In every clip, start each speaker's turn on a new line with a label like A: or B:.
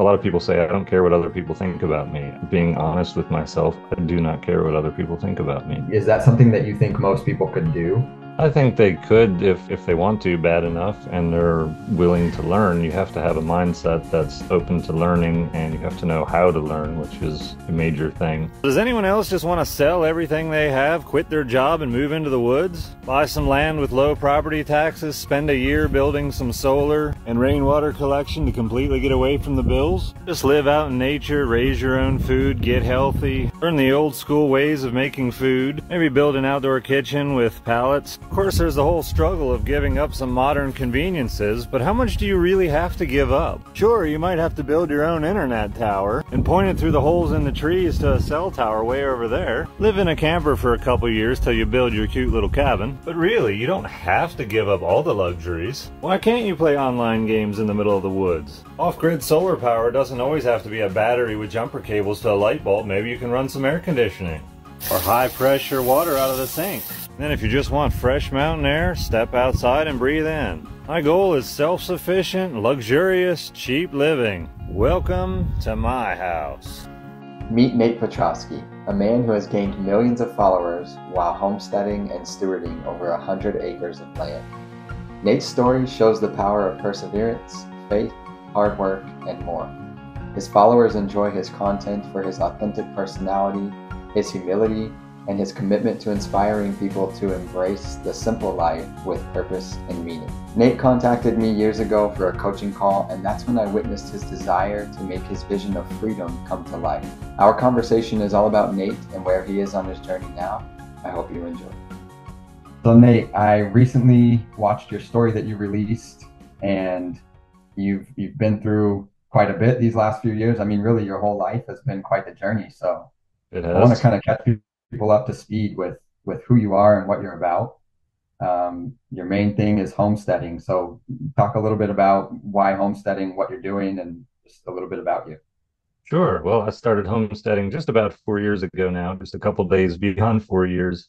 A: A lot of people say, I don't care what other people think about me. Being honest with myself, I do not care what other people think about me.
B: Is that something that you think most people could do?
A: I think they could if, if they want to bad enough and they're willing to learn. You have to have a mindset that's open to learning and you have to know how to learn, which is a major thing.
C: Does anyone else just want to sell everything they have, quit their job, and move into the woods? Buy some land with low property taxes, spend a year building some solar and rainwater collection to completely get away from the bills? Just live out in nature, raise your own food, get healthy, learn the old school ways of making food, maybe build an outdoor kitchen with pallets. Of course, there's the whole struggle of giving up some modern conveniences, but how much do you really have to give up? Sure, you might have to build your own internet tower and point it through the holes in the trees to a cell tower way over there. Live in a camper for a couple years till you build your cute little cabin. But really, you don't have to give up all the luxuries. Why can't you play online games in the middle of the woods? Off-grid solar power doesn't always have to be a battery with jumper cables to a light bulb. Maybe you can run some air conditioning or high pressure water out of the sink. Then if you just want fresh mountain air, step outside and breathe in. My goal is self-sufficient, luxurious, cheap living. Welcome to my house.
B: Meet Nate Petroski, a man who has gained millions of followers while homesteading and stewarding over 100 acres of land. Nate's story shows the power of perseverance, faith, hard work, and more. His followers enjoy his content for his authentic personality, his humility, and his commitment to inspiring people to embrace the simple life with purpose and meaning. Nate contacted me years ago for a coaching call, and that's when I witnessed his desire to make his vision of freedom come to life. Our conversation is all about Nate and where he is on his journey now. I hope you enjoy. So, Nate, I recently watched your story that you released, and you've you've been through quite a bit these last few years. I mean, really, your whole life has been quite the journey. So, I want to kind of catch people up to speed with with who you are and what you're about. Um, your main thing is homesteading. So talk a little bit about why homesteading, what you're doing, and just a little bit about you.
A: Sure. Well, I started homesteading just about four years ago now, just a couple days beyond four years.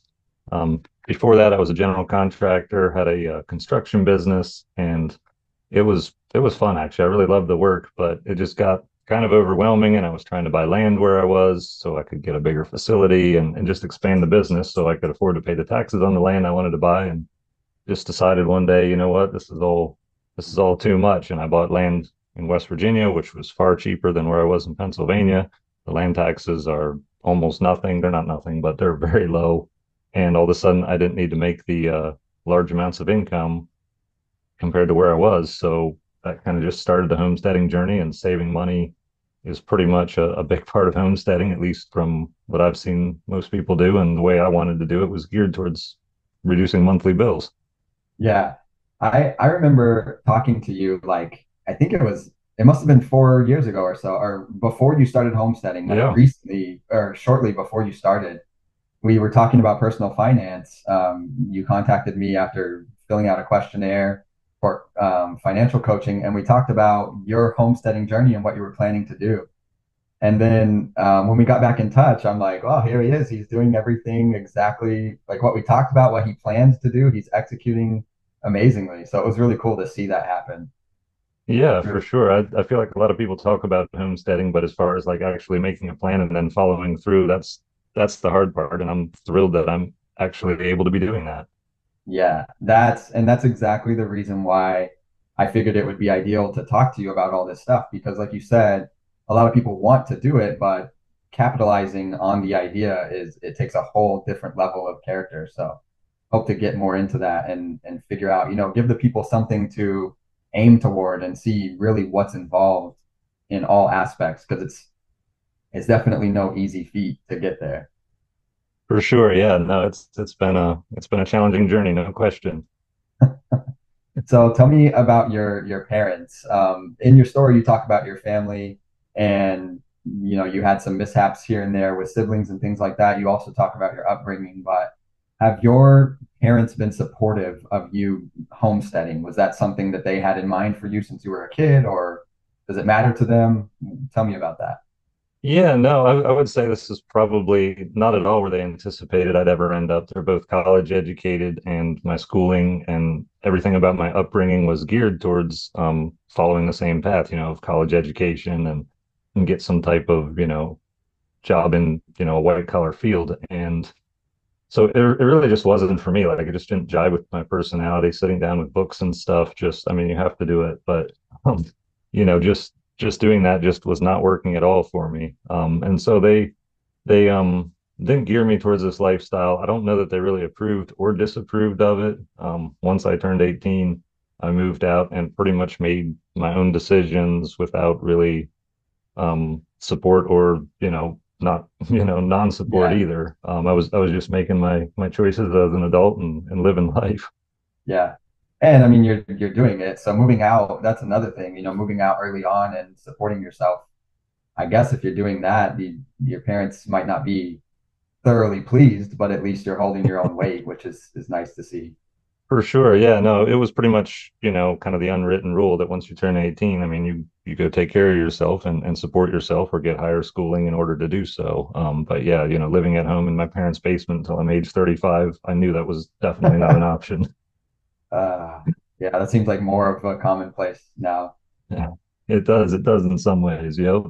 A: Um, before that, I was a general contractor, had a uh, construction business, and it was it was fun actually. I really loved the work, but it just got kind of overwhelming and I was trying to buy land where I was so I could get a bigger facility and, and just expand the business so I could afford to pay the taxes on the land I wanted to buy and just decided one day, you know what, this is all this is all too much. And I bought land in West Virginia, which was far cheaper than where I was in Pennsylvania. The land taxes are almost nothing. They're not nothing, but they're very low. And all of a sudden I didn't need to make the uh, large amounts of income compared to where I was. So that kind of just started the homesteading journey and saving money is pretty much a, a, big part of homesteading, at least from what I've seen most people do. And the way I wanted to do it was geared towards reducing monthly bills.
B: Yeah. I, I remember talking to you like, I think it was, it must have been four years ago or so, or before you started homesteading, like yeah. recently or shortly before you started. We were talking about personal finance. Um, you contacted me after filling out a questionnaire for um, financial coaching, and we talked about your homesteading journey and what you were planning to do. And then um, when we got back in touch, I'm like, oh, here he is. He's doing everything exactly like what we talked about, what he plans to do. He's executing amazingly. So it was really cool to see that happen.
A: Yeah, for sure. I, I feel like a lot of people talk about homesteading, but as far as like actually making a plan and then following through, that's that's the hard part. And I'm thrilled that I'm actually able to be doing that.
B: Yeah, that's and that's exactly the reason why I figured it would be ideal to talk to you about all this stuff because like you said, a lot of people want to do it, but capitalizing on the idea is it takes a whole different level of character. So hope to get more into that and and figure out, you know, give the people something to aim toward and see really what's involved in all aspects because it's it's definitely no easy feat to get there.
A: For sure, yeah. No, it's it's been a it's been a challenging journey, no question.
B: so tell me about your your parents. Um, in your story, you talk about your family, and you know you had some mishaps here and there with siblings and things like that. You also talk about your upbringing, but have your parents been supportive of you homesteading? Was that something that they had in mind for you since you were a kid, or does it matter to them? Tell me about that.
A: Yeah, no, I, I would say this is probably not at all where they anticipated I'd ever end up. They're both college educated, and my schooling and everything about my upbringing was geared towards um, following the same path, you know, of college education and and get some type of, you know, job in, you know, a white collar field. And so it, it really just wasn't for me. Like it just didn't jive with my personality. Sitting down with books and stuff, just I mean, you have to do it, but um, you know, just just doing that just was not working at all for me. Um, and so they they um didn't gear me towards this lifestyle. I don't know that they really approved or disapproved of it. Um, once I turned 18, I moved out and pretty much made my own decisions without really um support or you know not you know non-support
B: Yeah,
A: either um i was i was just making my my choices as an adult and, and living life
B: yeah. And I mean, you're you're doing it. So moving out, that's another thing, you know, moving out early on and supporting yourself. I guess if you're doing that, the, your parents might not be thoroughly pleased, but at least you're holding your own weight, which is is nice to see.
A: for sure yeah no it was pretty much you know kind of the unwritten rule that once you turn 18 i mean you you go take care of yourself and, and support yourself or get higher schooling in order to do so um but yeah you know living at home in my parents basement until i'm age 35 i knew that was definitely not an option
B: Uh, yeah, that seems like more of a commonplace now.
A: yeah it does it does in some ways yep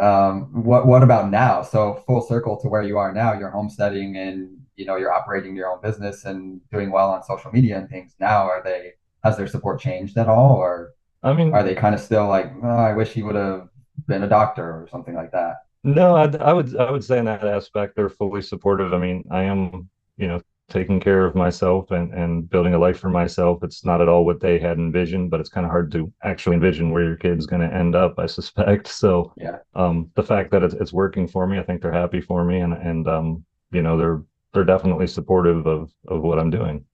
B: Um, what what about now? So full circle to where you are now, you're homesteading and you know you're operating your own business and doing well on social media and things. Now, are they has their support changed at all, or
A: i mean, are
B: they kind of still like, oh, I wish he would have been a doctor or something like that?
A: No, I, I would I would say in that aspect they're fully supportive. I mean, I am, you know, taking care of myself and and building a life for myself. It's not at all what they had envisioned, but it's kind of hard to actually envision where your kid's going to end up, I suspect. So,
B: Yeah,
A: um, the fact that it's it's working for me, I think they're happy for me, and and um, you know, they're they're definitely supportive of of what I'm doing.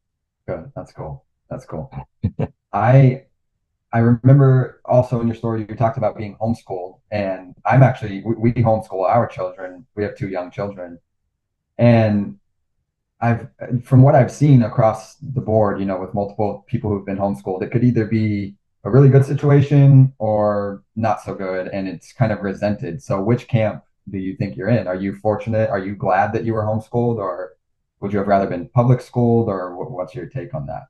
B: good. That's cool. That's cool. I I remember also in your story you talked about being homeschooled, and I'm actually we, we homeschool our children. We have two young children, and I've from what I've seen across the board, you know, with multiple people who've been homeschooled, it could either be a really good situation or not so good, and it's kind of resented. So which camp do you think you're in? Are you fortunate? Are you glad that you were homeschooled, or would you have rather been public schooled, or what's your take on that?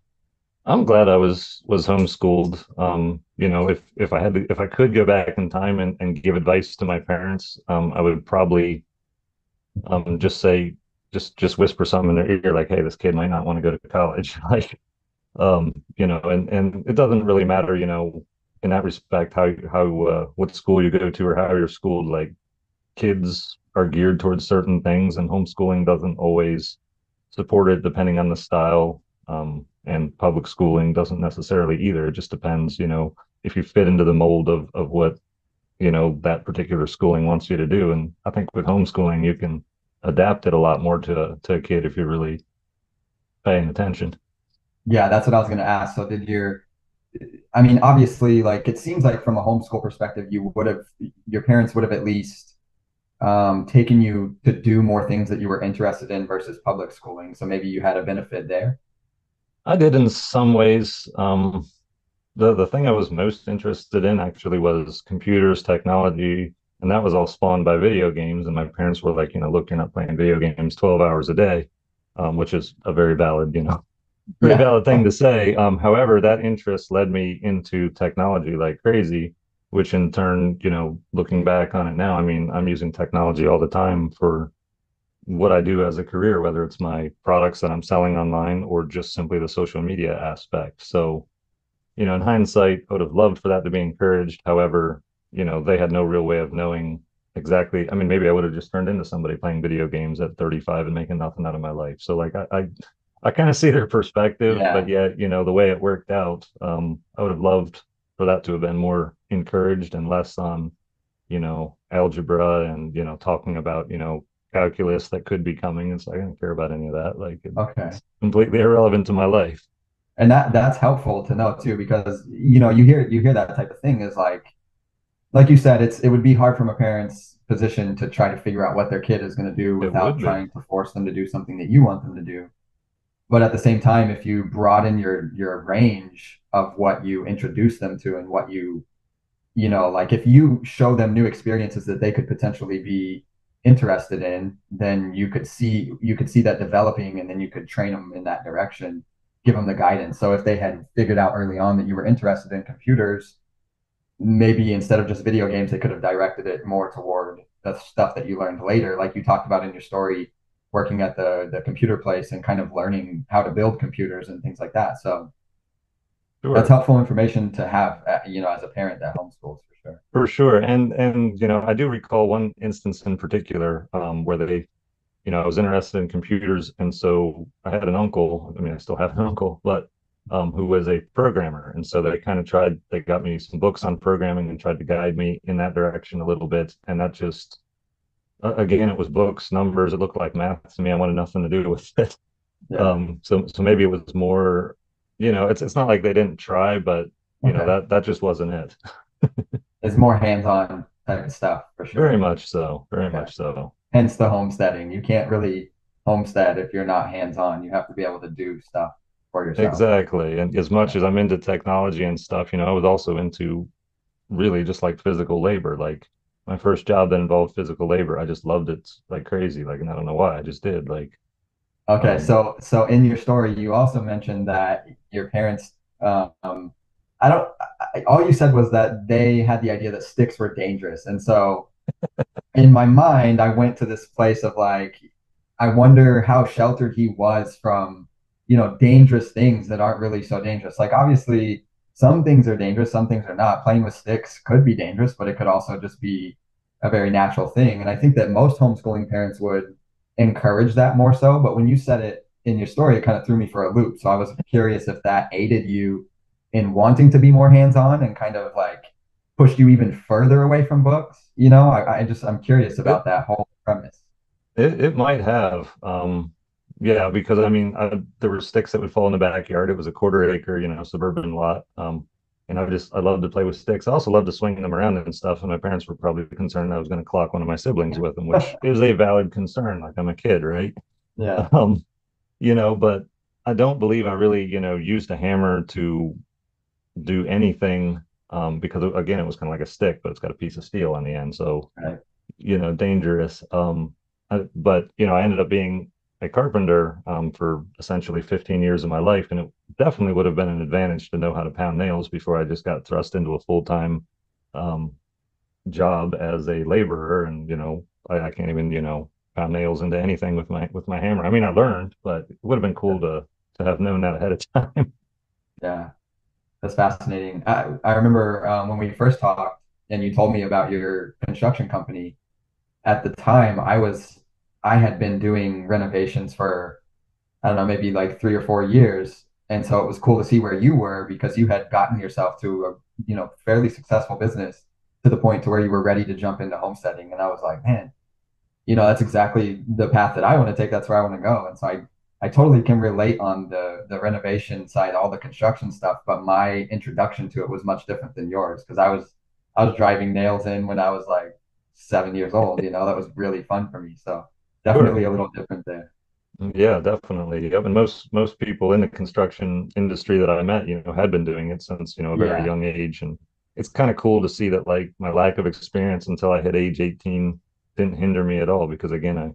A: I'm glad I was was homeschooled. Um, you know, if if I had if I could go back in time and, and give advice to my parents, um, I would probably um just say just just whisper something in their ear like, hey, this kid might not want to go to college. Like, um, you know, and and it doesn't really matter, you know, in that respect how how uh, what school you go to or how you're schooled. Like, kids are geared towards certain things, and homeschooling doesn't always support it depending on the style. Um, and public schooling doesn't necessarily either. It just depends, you know, if you fit into the mold of of what you know that particular schooling wants you to do. And I think with homeschooling, you can adapt it a lot more to to a kid if you're really paying attention.
B: Yeah, that's what I was going to ask. So did your, I mean, obviously, like it seems like from a homeschool perspective, you would have, your parents would have at least um, taken you to do more things that you were interested in versus public schooling. So maybe you had a benefit there.
A: I did in some ways. Um, the the thing I was most interested in actually was computers, technology, and that was all spawned by video games. And my parents were like, you know, look, you're not playing video games 12 hours a day, um, which is a very valid, you know, very
B: Yeah.
A: valid thing to say. Um, however, that interest led me into technology like crazy, which in turn, you know, looking back on it now, I mean, I'm using technology all the time for what I do as a career, whether it's my products that I'm selling online or just simply the social media aspect. So, you know, in hindsight, I would have loved for that to be encouraged. However, you know, they had no real way of knowing exactly. I mean, maybe I would have just turned into somebody playing video games at 35 and making nothing out of my life. So like I I, I kind of see their perspective,
B: Yeah.
A: but yet, you know, the way it worked out, um, I would have loved for that to have been more encouraged and less on, you know, algebra and, you know, talking about, you know, calculus that could be coming. It's like I don't care about any of that. Like it,
B: Okay.
A: it's completely irrelevant to my life.
B: And that that's helpful to know too, because you know, you hear you hear that type of thing is like like you said, it's it would be hard from a parent's position to try to figure out what their kid is going to do without trying to force them to do something that you want them to do. But at the same time, if you broaden your your range of what you introduce them to and what you you know, like if you show them new experiences that they could potentially be interested in, then you could see you could see that developing, and then you could train them in that direction, give them the guidance. So if they had figured out early on that you were interested in computers, maybe instead of just video games, they could have directed it more toward the stuff that you learned later, like you talked about in your story, working at the the computer place and kind of learning how to build computers and things like that. So
A: Sure.
B: that's helpful information to have, uh, you know, as a parent that homeschools for sure.
A: For sure. And and you know, I do recall one instance in particular um, where they, you know, I was interested in computers, and so I had an uncle. I mean, I still have an uncle, but um, who was a programmer, and so they kind of tried. They got me some books on programming and tried to guide me in that direction a little bit, and that just again, it was books, numbers. It looked like math to me. I wanted nothing to do with it.
B: Yeah.
A: Um, so so maybe it was more, you know, it's it's not like they didn't try, but you know that that just wasn't it.
B: It's more hands-on type of stuff for sure.
A: Very much so. Very
B: Okay.
A: much so.
B: Hence the homesteading. You can't really homestead if you're not hands-on. You have to be able to do stuff for yourself.
A: Exactly. And as much as I'm into technology and stuff, you know, I was also into really just like physical labor. Like my first job that involved physical labor, I just loved it like crazy. Like, and I don't know why, I just did. Like,
B: Okay,
A: um,
B: so so in your story, you also mentioned that your parents, um, I don't, I, all you said was that they had the idea that sticks were dangerous, and so in my mind, I went to this place of like, I wonder how sheltered he was from, you know, dangerous things that aren't really so dangerous. Like obviously, some things are dangerous, some things are not. Playing with sticks could be dangerous, but it could also just be a very natural thing. And I think that most homeschooling parents would encourage that more so. But when you said it in your story, it kind of threw me for a loop. So I was curious if that aided you in wanting to be more hands-on and kind of like pushed you even further away from books. You know, I, I just I'm curious about that whole premise.
A: it, it might have. Um, yeah, because I mean, I, there were sticks that would fall in the backyard. It was a quarter acre, you know, suburban lot. Um, and I just, I loved to play with sticks. I also loved to swing them around and stuff. And my parents were probably concerned I was going to clock one of my siblings with them, which is a valid concern. Like I'm a kid, right?
B: Yeah.
A: Um, you know, but I don't believe I really, you know, used a hammer to do anything um, because again, it was kind of like a stick, but it's got a piece of steel on the end, so
B: Right.
A: you know, dangerous. Um, I, but you know, I ended up being a carpenter um, for essentially 15 years of my life, and it definitely would have been an advantage to know how to pound nails before I just got thrust into a full-time um, job as a laborer. And you know, I, I can't even, you know, pound nails into anything with my with my hammer. I mean, I learned, but it would have been cool to to have known that ahead of time.
B: Yeah. That's fascinating. I, I remember um, when we first talked and you told me about your construction company. At the time, I was I had been doing renovations for I don't know, maybe like three or four years. And so it was cool to see where you were because you had gotten yourself to a, you know, fairly successful business to the point to where you were ready to jump into homesteading. And I was like, man, you know, that's exactly the path that I want to take. That's where I want to go. And so I, I totally can relate on the the renovation side, all the construction stuff, but my introduction to it was much different than yours because I was I was driving nails in when I was like seven years old. You know, that was really fun for me. So
A: Sure.
B: definitely a little different there.
A: Yeah, definitely. Yep. And most most people in the construction industry that I met, you know, had been doing it since, you know, a very
B: Yeah.
A: young age. And it's kind of cool to see that like my lack of experience until I hit age 18 didn't hinder me at all because again, I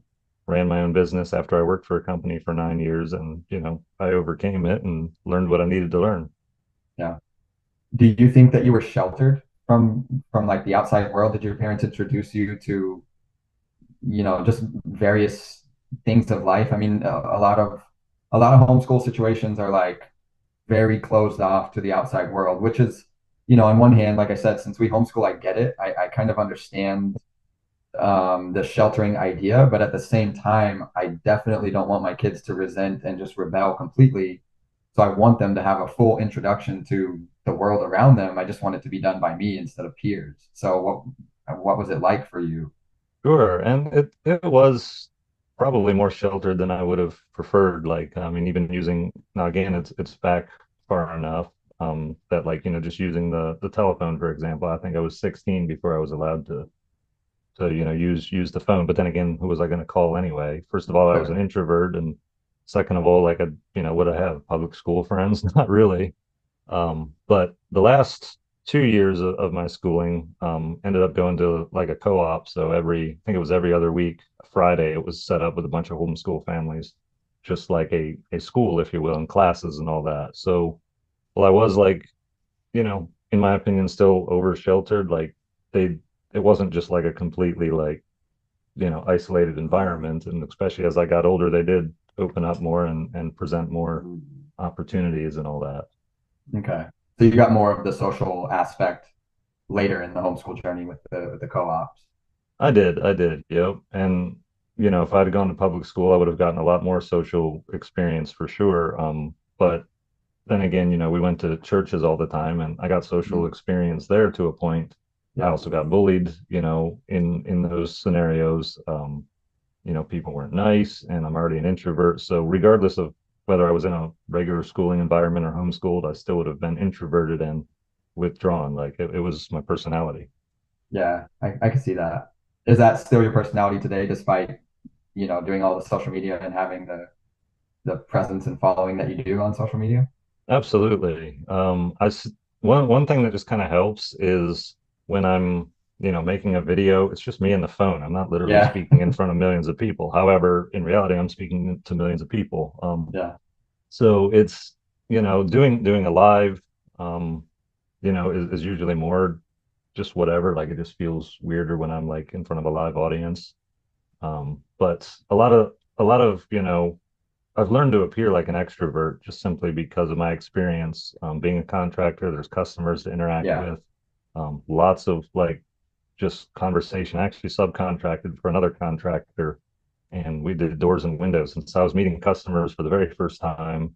A: ran my own business after I worked for a company for nine years and, you know, I overcame it and learned what I needed to learn.
B: Yeah. Do you think that you were sheltered from from like the outside world? Did your parents introduce you to, you know, just various things of life? I mean, a, a lot of a lot of homeschool situations are like very closed off to the outside world, which is, you know, on one hand, like I said, since we homeschool, I get it. I, I kind of understand um, the sheltering idea, but at the same time, I definitely don't want my kids to resent and just rebel completely. So I want them to have a full introduction to the world around them. I just want it to be done by me instead of peers. So what what was it like for you?
A: Sure. And it it was probably more sheltered than I would have preferred. Like, I mean, even using now again, it's it's back far enough um that like, you know, just using the the telephone, for example, I think I was 16 before I was allowed to to, you know, use use the phone. But then again, who was I going to call anyway? First of all, I was an introvert, and second of all, like I, you know, would I have public school friends? Not really. Um, but the last two years of, of my schooling. Um, ended up going to like a co-op. So every, I think it was every other week, Friday, it was set up with a bunch of homeschool families, just like a, a school, if you will, and classes and all that. So, well, I was like, you know, in my opinion, still over sheltered. Like they, it wasn't just like a completely like, you know, isolated environment. And especially as I got older, they did open up more and, and present more opportunities and all that.
B: Okay. So you got more of the social aspect later in the homeschool journey with the with the co-ops.
A: I did, I did, yep. And you know, if I'd gone to public school, I would have gotten a lot more social experience for sure. Um, but then again, you know, we went to churches all the time, and I got social mm-hmm. experience there to a point. Yeah. I also got bullied, you know, in in those scenarios. Um, you know, people weren't nice, and I'm already an introvert. So regardless of whether I was in a regular schooling environment or homeschooled, I still would have been introverted and withdrawn. Like it, it was my personality.
B: Yeah, I, I can see that. Is that still your personality today, despite you know doing all the social media and having the the presence and following that you do on social media?
A: Absolutely. Um, I one one thing that just kind of helps is when I'm you know making a video, it's just me and the phone. I'm not literally yeah. speaking in front of millions of people. However, in reality, I'm speaking to millions of people. Um,
B: yeah.
A: So it's you know doing doing a live, um, you know, is, is usually more just whatever. Like it just feels weirder when I'm like in front of a live audience. Um, but a lot of a lot of you know I've learned to appear like an extrovert just simply because of my experience um, being a contractor. There's customers to interact yeah. with, um, lots of like just conversation. I actually subcontracted for another contractor, and we did doors and windows. And so I was meeting customers for the very first time,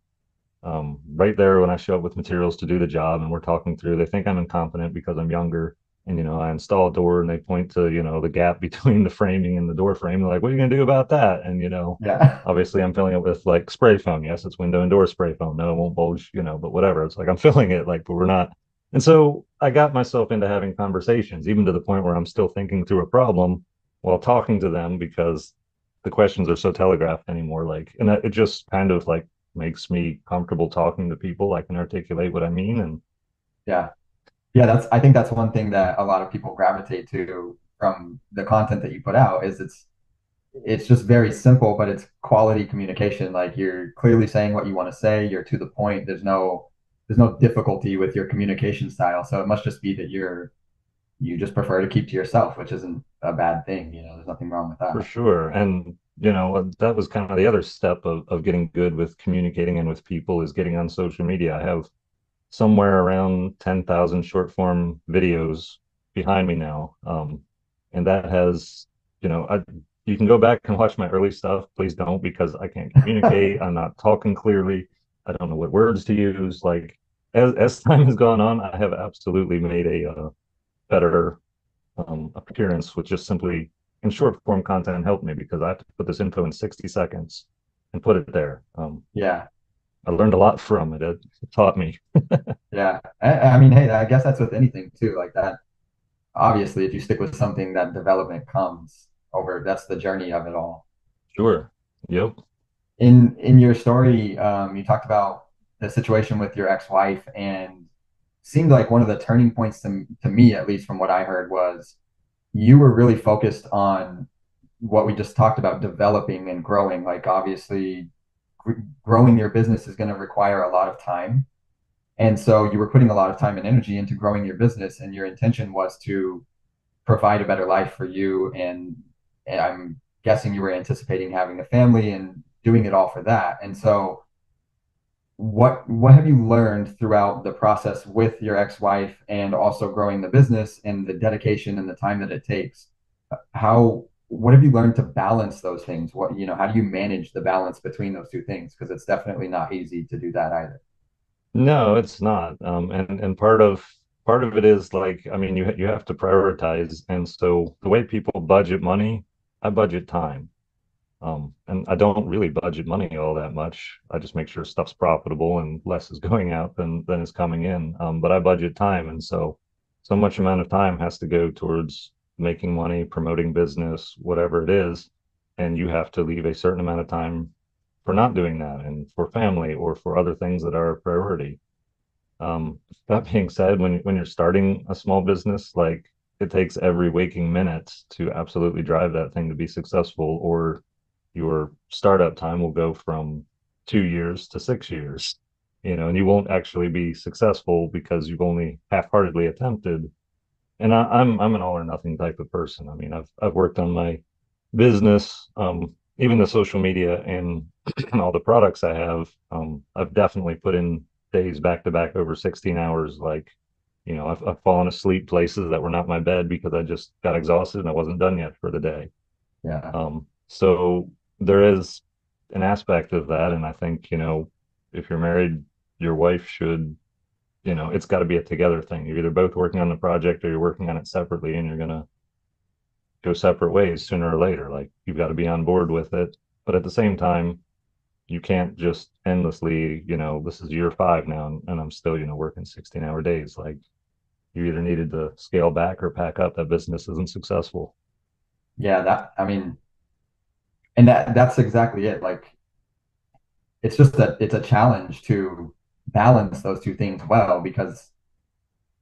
A: um, right there when I show up with materials to do the job, and we're talking through. They think I'm incompetent because I'm younger, and you know i install a door and they point to you know the gap between the framing and the door frame they're like what are you going to do about that and you know
B: yeah
A: obviously i'm filling it with like spray foam yes it's window and door spray foam no it won't bulge you know but whatever it's like i'm filling it like but we're not and so i got myself into having conversations even to the point where i'm still thinking through a problem while talking to them because the questions are so telegraphed anymore like and it just kind of like makes me comfortable talking to people. I can articulate what i mean and
B: yeah. Yeah that's i think that's one thing that a lot of people gravitate to from the content that you put out is it's it's just very simple but it's quality communication. Like you're clearly saying what you want to say. You're to the point. There's no there's no difficulty with your communication style so it must just be that you're you just prefer to keep to yourself which isn't a bad thing you know there's nothing wrong with that
A: for sure and you know that was kind of the other step of, of getting good with communicating and with people is getting on social media i have somewhere around 10,000 short form videos behind me now. Um, and that has, you know, I, you can go back and watch my early stuff. Please don't because I can't communicate. I'm not talking clearly. I don't know what words to use. Like as, as time has gone on, I have absolutely made a uh, better um, appearance with just simply in short form content helped me because I have to put this info in 60 seconds and put it there. Um,
B: yeah.
A: I learned a lot from it. It, taught me.
B: yeah, I, I, mean, hey, I guess that's with anything too. Like that. Obviously, if you stick with something, that development comes over. That's the journey of it all.
A: Sure. Yep.
B: In in your story, um, you talked about the situation with your ex-wife, and seemed like one of the turning points to to me, at least from what I heard, was you were really focused on what we just talked about, developing and growing. Like obviously, growing your business is going to require a lot of time. And so you were putting a lot of time and energy into growing your business, and your intention was to provide a better life for you. And, and I'm guessing you were anticipating having a family and doing it all for that. And so, what what have you learned throughout the process with your ex-wife and also growing the business and the dedication and the time that it takes? How what have you learned to balance those things? What you know, how do you manage the balance between those two things? Because it's definitely not easy to do that either.
A: No, it's not. Um, and and part of part of it is like, I mean, you you have to prioritize, and so the way people budget money, I budget time. Um, and I don't really budget money all that much. I just make sure stuff's profitable and less is going out than than is coming in. Um, but I budget time, and so so much amount of time has to go towards making money, promoting business, whatever it is, and you have to leave a certain amount of time for not doing that and for family or for other things that are a priority. Um, that being said, when when you're starting a small business, like it takes every waking minute to absolutely drive that thing to be successful, or your startup time will go from two years to six years, you know, and you won't actually be successful because you've only half-heartedly attempted. And I, I'm I'm an all or nothing type of person. I mean, I've I've worked on my business, um, even the social media and all the products I have. Um, I've definitely put in days back to back over 16 hours. Like, you know, I've, I've fallen asleep places that were not my bed because I just got exhausted and I wasn't done yet for the day.
B: Yeah.
A: Um, so there is an aspect of that. And I think, you know, if you're married, your wife should, you know, it's got to be a together thing. You're either both working on the project or you're working on it separately and you're going to go separate ways sooner or later. Like you've got to be on board with it. But at the same time, you can't just endlessly, you know, this is year five now and, and I'm still, you know, working 16 hour days. Like you either needed to scale back or pack up. That business isn't successful.
B: Yeah, that I mean, and that that's exactly it. Like it's just that it's a challenge to balance those two things well because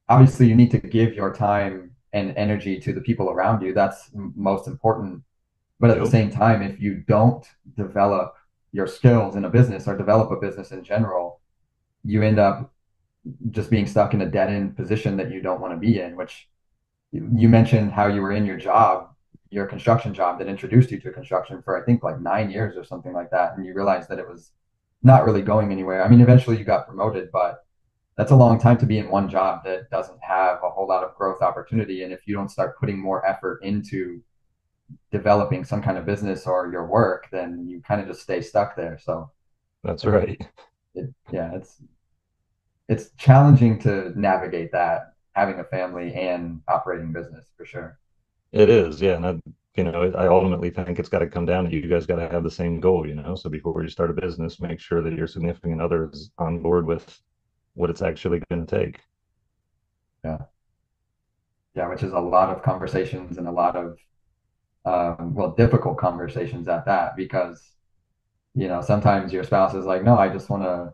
B: obviously you need to give your time and energy to the people around you. That's most important. But at the same time, if you don't develop your skills in a business or develop a business in general, you end up just being stuck in a dead end position that you don't want to be in, which you mentioned how you were in your job your construction job that introduced you to construction for I think like nine years or something like that, and you realized that it was not really going anywhere. I mean, eventually you got promoted, but that's a long time to be in one job that doesn't have a whole lot of growth opportunity. And if you don't start putting more effort into developing some kind of business or your work, then you kind of just stay stuck there. So
A: that's right.
B: It, yeah, it's it's challenging to navigate that having a family and operating business for sure.
A: It is, yeah. And I, you know, I ultimately think it's got to come down to you guys got to have the same goal, you know. So before you start a business, make sure that your significant other is on board with what it's actually going to take.
B: Yeah. Yeah, which is a lot of conversations and a lot of, um, well, difficult conversations at that because, you know, sometimes your spouse is like, no, I just want to,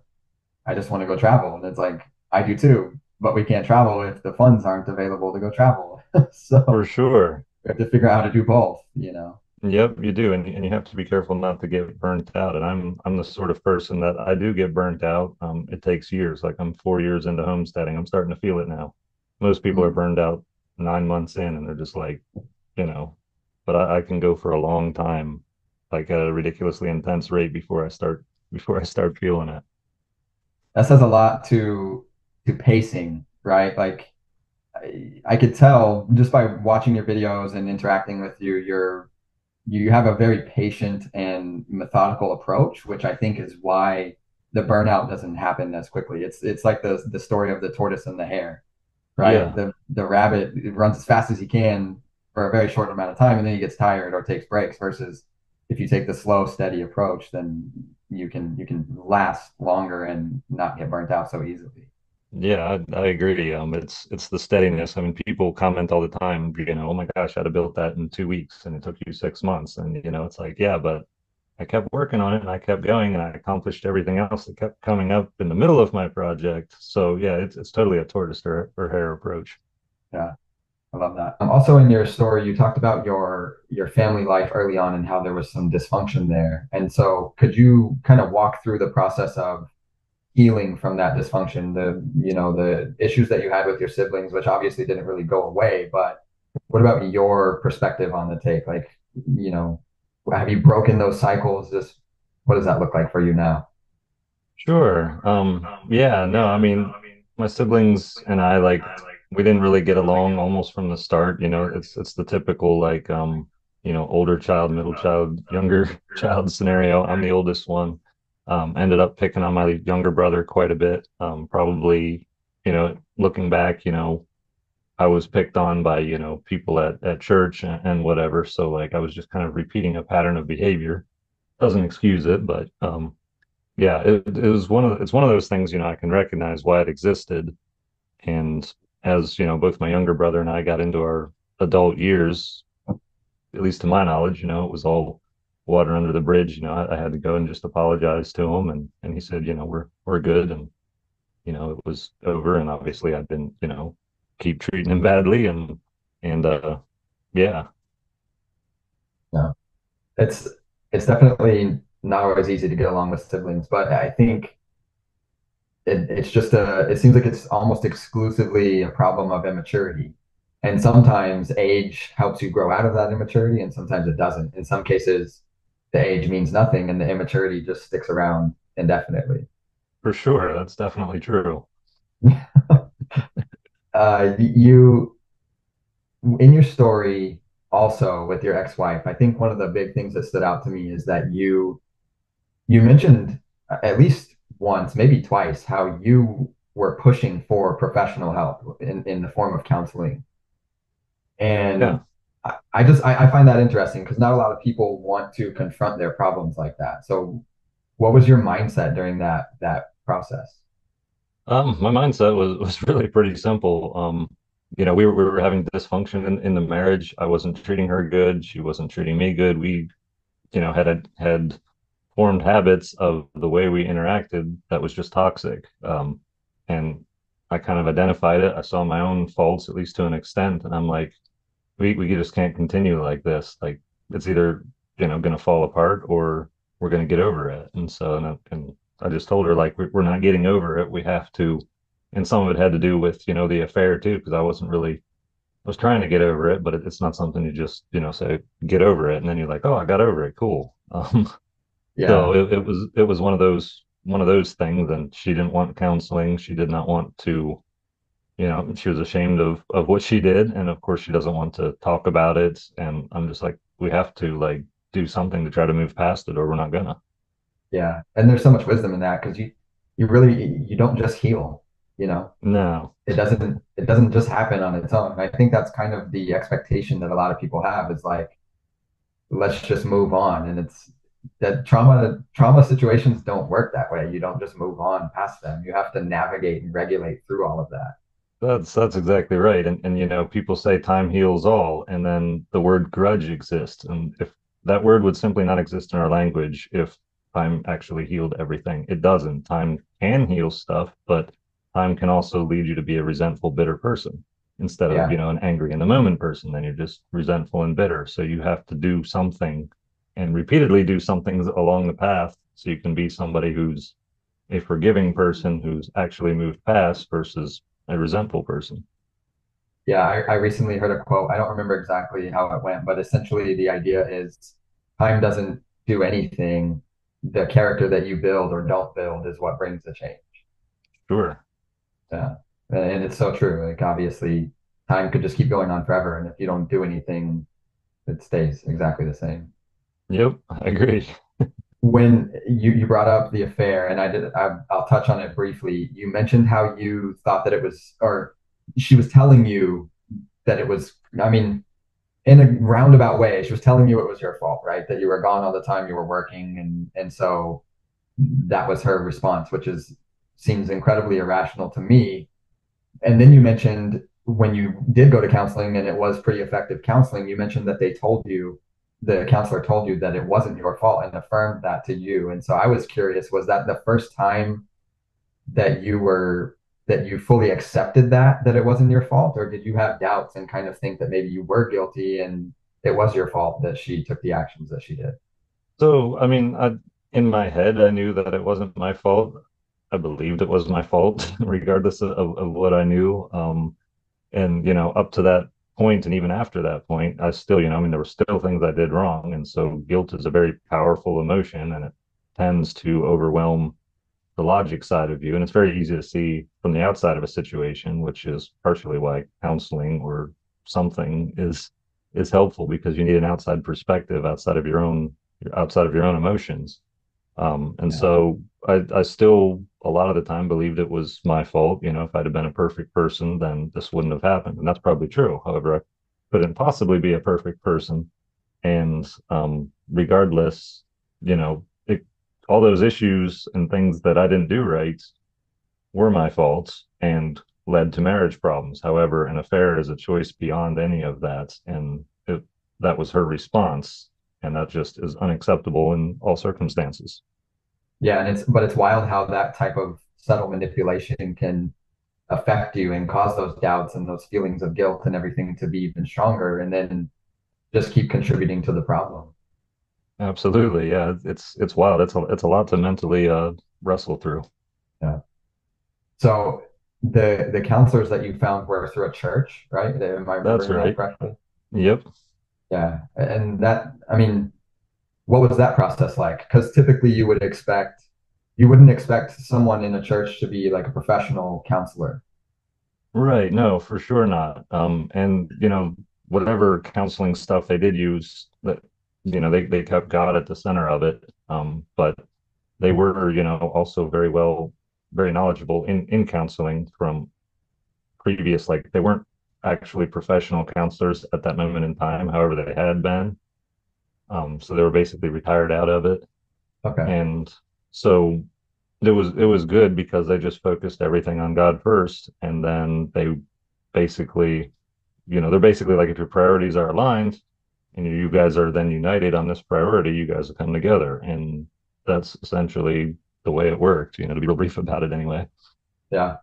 B: I just want to go travel. And it's like, I do too, but we can't travel if the funds aren't available to go travel. so
A: for sure
B: we have to figure out how to do both, you know.
A: Yep, you do, and and you have to be careful not to get burnt out. And I'm I'm the sort of person that I do get burnt out. Um, it takes years. Like I'm four years into homesteading. I'm starting to feel it now. Most people mm-hmm. are burned out nine months in, and they're just like, you know. But I, I can go for a long time, like at a ridiculously intense rate before I start before I start feeling it.
B: That says a lot to to pacing, right? Like I, could tell just by watching your videos and interacting with you, you're you have a very patient and methodical approach, which I think is why the burnout doesn't happen as quickly. It's it's like the the story of the tortoise and the hare, right? Yeah. The the rabbit runs as fast as he can for a very short amount of time, and then he gets tired or takes breaks. Versus if you take the slow, steady approach, then you can you can last longer and not get burnt out so easily.
A: Yeah, I, I agree. Um, it's it's the steadiness. I mean, people comment all the time, you know, oh my gosh, I'd have built that in two weeks and it took you six months. And you know, it's like, yeah, but I kept working on it and I kept going and I accomplished everything else that kept coming up in the middle of my project. So yeah, it's it's totally a tortoise or, or hare approach.
B: Yeah. I love that. Um, also in your story, you talked about your your family life early on and how there was some dysfunction there. And so could you kind of walk through the process of healing from that dysfunction the you know the issues that you had with your siblings which obviously didn't really go away but what about your perspective on the take? Like you know have you broken those cycles? Just what does that look like for you now?
A: Sure. Um yeah no i mean my siblings and i like we didn't really get along almost from the start you know it's it's the typical like um you know older child middle child younger child scenario. I'm the oldest one um, ended up picking on my younger brother quite a bit. Um, probably, you know, looking back, you know, I was picked on by, you know, people at, at church and, and whatever. So like I was just kind of repeating a pattern of behavior. Doesn't excuse it, but um, yeah, it, it was one of it's one of those things, you know, I can recognize why it existed. And as, you know, both my younger brother and I got into our adult years, at least to my knowledge, you know, it was all water under the bridge. You know, I, I, had to go and just apologize to him, and and he said, you know, we're we're good, and you know, it was over and obviously I've been, you know, keep treating him badly and and uh yeah.
B: No. It's it's definitely not always easy to get along with siblings, but I think it, it's just a it seems like it's almost exclusively a problem of immaturity. And sometimes age helps you grow out of that immaturity and sometimes it doesn't. In some cases, the age means nothing and the immaturity just sticks around indefinitely.
A: For sure, that's definitely true.
B: uh, you in your story also with your ex-wife, I think one of the big things that stood out to me is that you you mentioned at least once, maybe twice, how you were pushing for professional help in, in the form of counseling. And yeah. I, just I, I find that interesting because not a lot of people want to confront their problems like that. So what was your mindset during that that process?
A: Um, my mindset was was really pretty simple. Um, you know, we were we were having dysfunction in, in the marriage. I wasn't treating her good. She wasn't treating me good. We, you know, had had formed habits of the way we interacted that was just toxic. Um, and I kind of identified it. I saw my own faults, at least to an extent, and I'm like, we we just can't continue like this. Like it's either you know going to fall apart or we're going to get over it. And so, and I, and I just told her like we're not getting over it. We have to and some of it had to do with you know the affair too because i wasn't really I was trying to get over it but it, it's not something you just you know say get over it and then you're like oh i got over it cool um yeah so it, it was it was one of those one of those things and she didn't want counseling she did not want to you know she was ashamed of of what she did and of course she doesn't want to talk about it and i'm just like we have to like do something to try to move past it or we're not gonna.
B: Yeah and there's so much wisdom in that because you you really you don't just heal you know?
A: No.
B: It doesn't it doesn't just happen on its own. I think that's kind of the expectation that a lot of people have is like let's just move on and it's that trauma trauma situations don't work that way. You don't just move on past them. You have to navigate and regulate through all of that
A: that's that's exactly right and and you know people say time heals all and then the word grudge exists and if that word would simply not exist in our language if time actually healed everything it doesn't time can heal stuff but time can also lead you to be a resentful, bitter person instead of, you know, an angry in the moment person. Then you're just resentful and bitter. So you have to do something and repeatedly do some things along the path so you can be somebody who's a forgiving person who's actually moved past versus a resentful person.
B: Yeah, I, I recently heard a quote. I don't remember exactly how it went, but essentially the idea is time doesn't do anything. The character that you build or don't build is what brings the change.
A: Sure.
B: Yeah. And it's so true. Like obviously time could just keep going on forever. And if you don't do anything, it stays exactly the same.
A: Yep, I agree.
B: When you, you brought up the affair, and I did, I, I'll touch on it briefly. You mentioned how you thought that it was, or she was telling you that it was, I mean, in a roundabout way, she was telling you it was your fault, right? That you were gone all the time you were working, and and so that was her response, which is seems incredibly irrational to me. And then you mentioned when you did go to counseling and it was pretty effective counseling, you mentioned that they told you, the counselor told you that it wasn't your fault and affirmed that to you. And so I was curious, was that the first time that you were that you fully accepted that that it wasn't your fault or did you have doubts and kind of think that maybe you were guilty and it was your fault that she took the actions that she did
A: so i mean I, in my head i knew that it wasn't my fault I believed it was my fault, regardless of, of what I knew. Um, and you know, up to that point, and even after that point, I still, you know, I mean, there were still things I did wrong, and so guilt is a very powerful emotion, and it tends to overwhelm the logic side of you, and it's very easy to see from the outside of a situation, which is partially why counseling or something is is helpful because you need an outside perspective outside of your own outside of your own emotions um, and yeah. so I, I still a lot of the time believed it was my fault. You know, if I'd have been a perfect person, then this wouldn't have happened. And that's probably true. However, I couldn't possibly be a perfect person. And um, regardless, you know, it, all those issues and things that I didn't do right were my faults and led to marriage problems. However, an affair is a choice beyond any of that. And it, that was her response and that just is unacceptable in all circumstances
B: yeah and it's but it's wild how that type of subtle manipulation can affect you and cause those doubts and those feelings of guilt and everything to be even stronger and then just keep contributing to the problem.
A: Absolutely. Yeah. It's it's wild. It's a it's a lot to mentally uh wrestle through.
B: Yeah. So the the counselors that you found were through a church, right? Am I
A: That's
B: remembering that
A: right.
B: correctly?
A: Yep.
B: Yeah. And that, I mean, what was that process like? Because typically you would expect, you wouldn't expect someone in a church to be like a professional counselor.
A: Right. No, for sure not. Um, and you know, whatever counseling stuff they did use, that you know, they they kept God at the center of it. Um, but they were, you know, also very well, very knowledgeable in in counseling from previous, like they weren't actually professional counselors at that moment in time. However, they had been. Um, so they were basically retired out of it.
B: Okay.
A: And so it was it was good because they just focused everything on God first, and then they basically, you know, they're basically like if your priorities are aligned and you guys are then united on this priority, you guys will come together. And that's essentially the way it worked, you know, to be real brief about it anyway.
B: Yeah.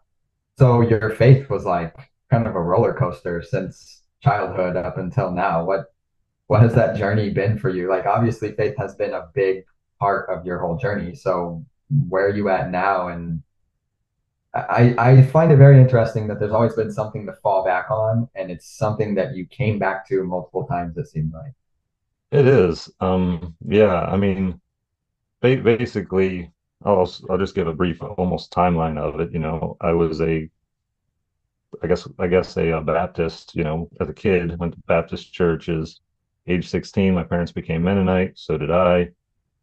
B: So your faith was like kind of a roller coaster since childhood up until now. What what has that journey been for you? Like obviously faith has been a big part of your whole journey. So where are you at now? And I I find it very interesting that there's always been something to fall back on, and it's something that you came back to multiple times, it seems like.
A: It is. Um, yeah, I mean, basically, I'll I'll just give a brief almost timeline of it. You know, I was a I guess I guess a, uh Baptist, you know, as a kid, went to Baptist churches. Age 16, my parents became Mennonite, so did I.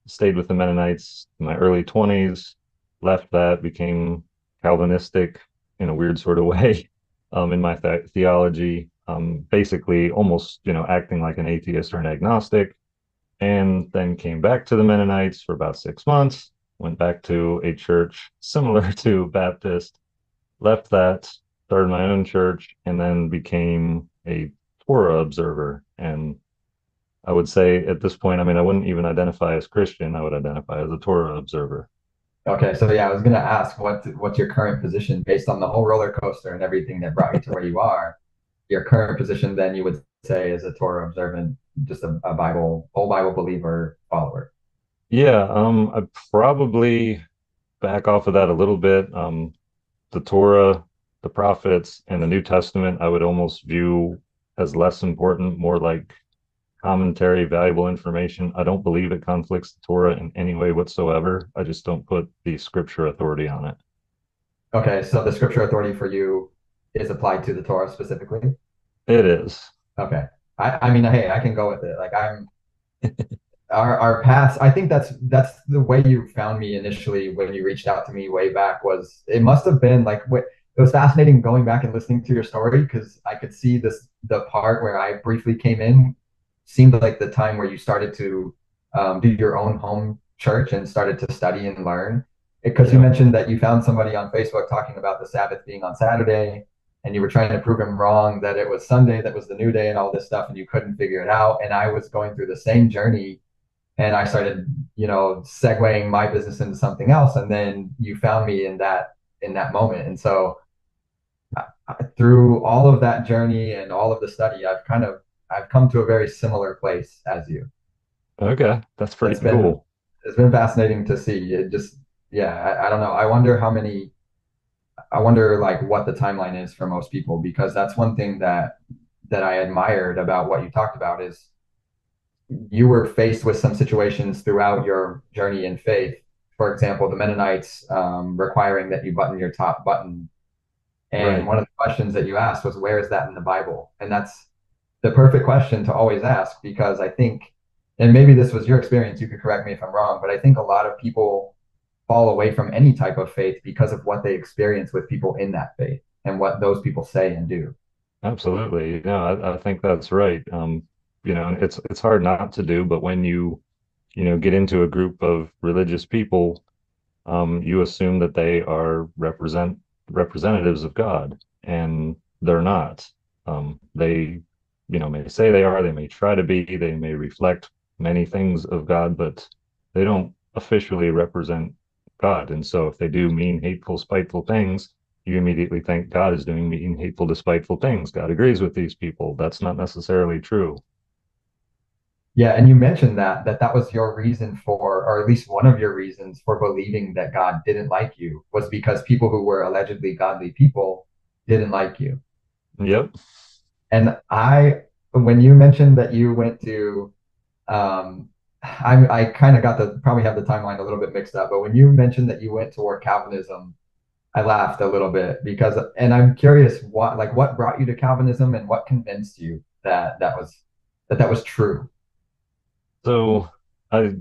A: Stayed with the Mennonites in my early 20s, left that, became Calvinistic in a weird sort of way um, in my th theology, um, basically almost, you know, acting like an atheist or an agnostic, and then came back to the Mennonites for about six months, went back to a church similar to Baptist, left that, started my own church, and then became a Torah observer. And I would say at this point, I mean, I wouldn't even identify as Christian. I would identify as a Torah observer.
B: Okay, so yeah, I was gonna ask what what's your current position based on the whole roller coaster and everything that brought you to where you are. Your current position, then you would say, is a Torah observant, just a, a Bible, whole Bible believer follower.
A: Yeah, um, I'd probably back off of that a little bit. Um, the Torah, the prophets, and the New Testament, I would almost view as less important, more like commentary, valuable information. I don't believe it conflicts the Torah in any way whatsoever. I just don't put the scripture authority on it.
B: Okay, so the scripture authority for you is applied to the Torah specifically.
A: It is.
B: Okay, I I mean, hey, I can go with it. Like I'm our our paths i think that's that's the way you found me initially when you reached out to me way back was it must have been like what it was fascinating going back and listening to your story because i could see this the part where i briefly came in seemed like the time where you started to um, do your own home church and started to study and learn because you mentioned that you found somebody on facebook talking about the sabbath being on saturday and you were trying to prove him wrong that it was sunday that was the new day and all this stuff and you couldn't figure it out and i was going through the same journey and I started, you know, segueing my business into something else. And then you found me in that in that moment. And so through all of that journey and all of the study, I've kind of I've come to a very similar place as you.
A: Okay, that's pretty
B: It's been
A: cool.
B: it's been fascinating to see. It just yeah, I, I don't know. I wonder how many I wonder like what the timeline is for most people because that's one thing that that I admired about what you talked about is you were faced with some situations throughout your journey in faith. For example, the Mennonites um, requiring that you button your top button. And
A: Right.
B: one of the questions that you asked was, where is that in the Bible? And that's the perfect question to always ask because I think, and maybe this was your experience, you could correct me if I'm wrong, but I think a lot of people fall away from any type of faith because of what they experience with people in that faith and what those people say and do.
A: Absolutely. No, I, I think that's right. Um, you know, it's it's hard not to do, but when you, you know, get into a group of religious people, um, you assume that they are represent representatives of God, and they're not. Um, they, you know, may say they are, they may try to be, they may reflect many things of God, but they don't officially represent God. And so if they do mean, hateful, spiteful things, you immediately think God is doing mean, hateful, despiteful things. God agrees with these people. That's not necessarily true.
B: Yeah, and you mentioned that that that was your reason for, or at least one of your reasons for believing that God didn't like you was because people who were allegedly godly people didn't like you.
A: Yep.
B: And I, when you mentioned that you went to, um, I I kind of got the probably have the timeline a little bit mixed up, but when you mentioned that you went toward Calvinism, I laughed a little bit because, and I'm curious what like what brought you to Calvinism and what convinced you that that was that that was true.
A: So I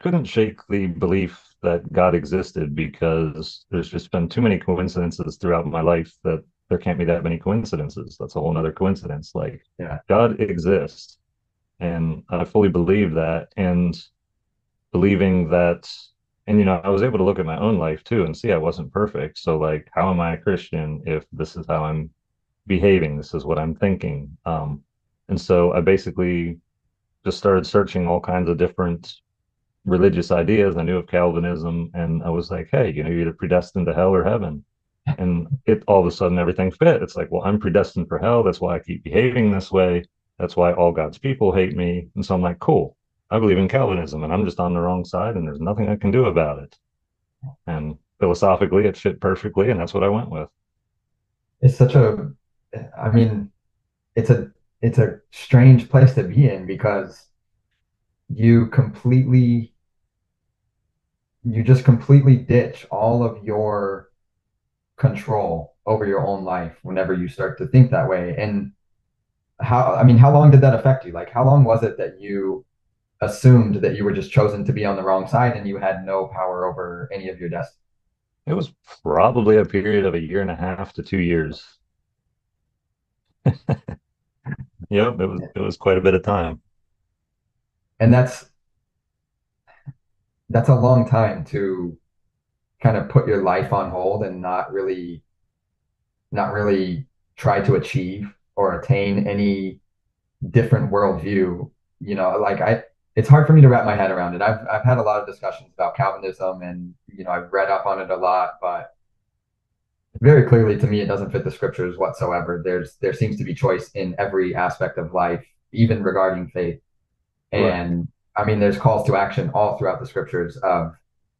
A: couldn't shake the belief that God existed because there's just been too many coincidences throughout my life that there can't be that many coincidences. That's a whole other coincidence. Like
B: Yeah.
A: God exists. And I fully believe that. And believing that, and you know, I was able to look at my own life too and see I wasn't perfect. So like, how am I a Christian if this is how I'm behaving? This is what I'm thinking. Um, and so I basically just started searching all kinds of different religious ideas. I knew of Calvinism, and I was like, hey, you know, you're either predestined to hell or heaven. And it all of a sudden everything fit. It's like, well, I'm predestined for hell. That's why I keep behaving this way. That's why all God's people hate me. And so I'm like, cool. I believe in Calvinism, and I'm just on the wrong side, and there's nothing I can do about it. And philosophically, it fit perfectly, and that's what I went with.
B: It's such a, I mean, it's a it's a strange place to be in because you completely you just completely ditch all of your control over your own life whenever you start to think that way. And how, I mean, how long did that affect you? Like, how long was it that you assumed that you were just chosen to be on the wrong side and you had no power over any of your destiny?
A: It was probably a period of a year and a half to two years. Yep, it was it was quite a bit of time.
B: And that's that's a long time to kind of put your life on hold and not really not really try to achieve or attain any different worldview. You know, like I, it's hard for me to wrap my head around it. I've I've had a lot of discussions about Calvinism, and you know, I've read up on it a lot, but very clearly to me, it doesn't fit the scriptures whatsoever. There's there seems to be choice in every aspect of life, even regarding faith.
A: Right.
B: And I mean, there's calls to action all throughout the scriptures of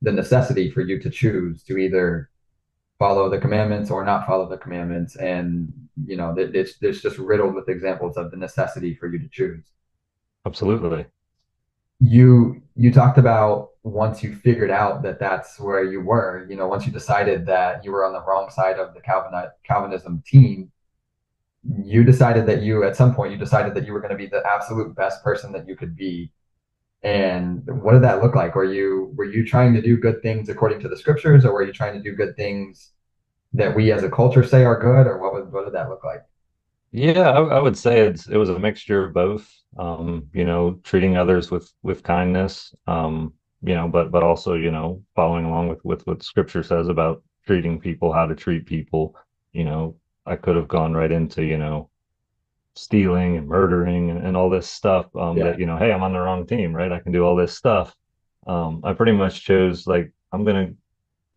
B: the necessity for you to choose to either follow the commandments or not follow the commandments. And, you know, it's, it's just riddled with examples of the necessity for you to choose.
A: Absolutely.
B: You you talked about once you figured out that that's where you were, you know, once you decided that you were on the wrong side of the Calvin Calvinism team, you decided that you at some point you decided that you were going to be the absolute best person that you could be. And what did that look like? Were you were you trying to do good things according to the scriptures or were you trying to do good things that we as a culture say are good or what was what did that look like
A: Yeah, I, I would say it's it was a mixture of both. Um, you know, treating others with with kindness, um, you know, but but also, you know, following along with with what scripture says about treating people, how to treat people. You know, I could have gone right into, you know, stealing and murdering and, and all this stuff um
B: yeah
A: that, you know, hey, I'm on the wrong team, right? I can do all this stuff. Um, I pretty much chose like I'm gonna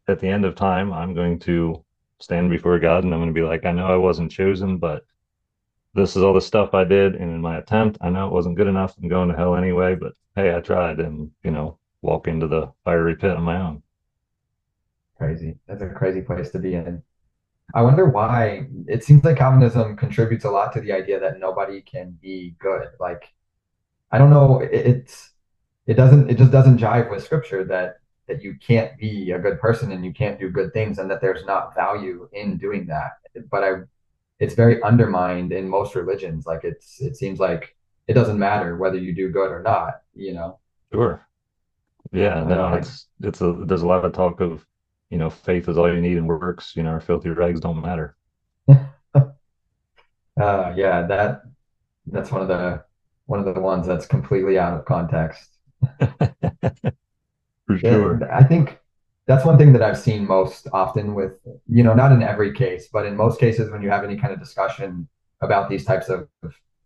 A: at the end of time, I'm going to stand before God and I'm gonna be like, I know I wasn't chosen, but this is all the stuff I did, and in my attempt, I know it wasn't good enough. I'm going to hell anyway, but hey, I tried, and you know, walk into the fiery pit on my own.
B: crazy. That's a crazy place to be in. I wonder why. It seems like calvinism contributes a lot to the idea that nobody can be good. Like i don't know. It, it's it doesn't it just doesn't jive with scripture that that you can't be a good person and you can't do good things and that there's not value in doing that. But i it's very undermined in most religions like it's it seems like it doesn't matter whether you do good or not you know
A: Sure. Yeah,
B: know
A: no, it's it's a there's a lot of talk of, you know, faith is all you need and works, you know, our filthy rags don't matter.
B: uh yeah that that's one of the one of the ones that's completely out of context
A: For sure.
B: I think that's one thing that I've seen most often with, you know, not in every case, but in most cases when you have any kind of discussion about these types of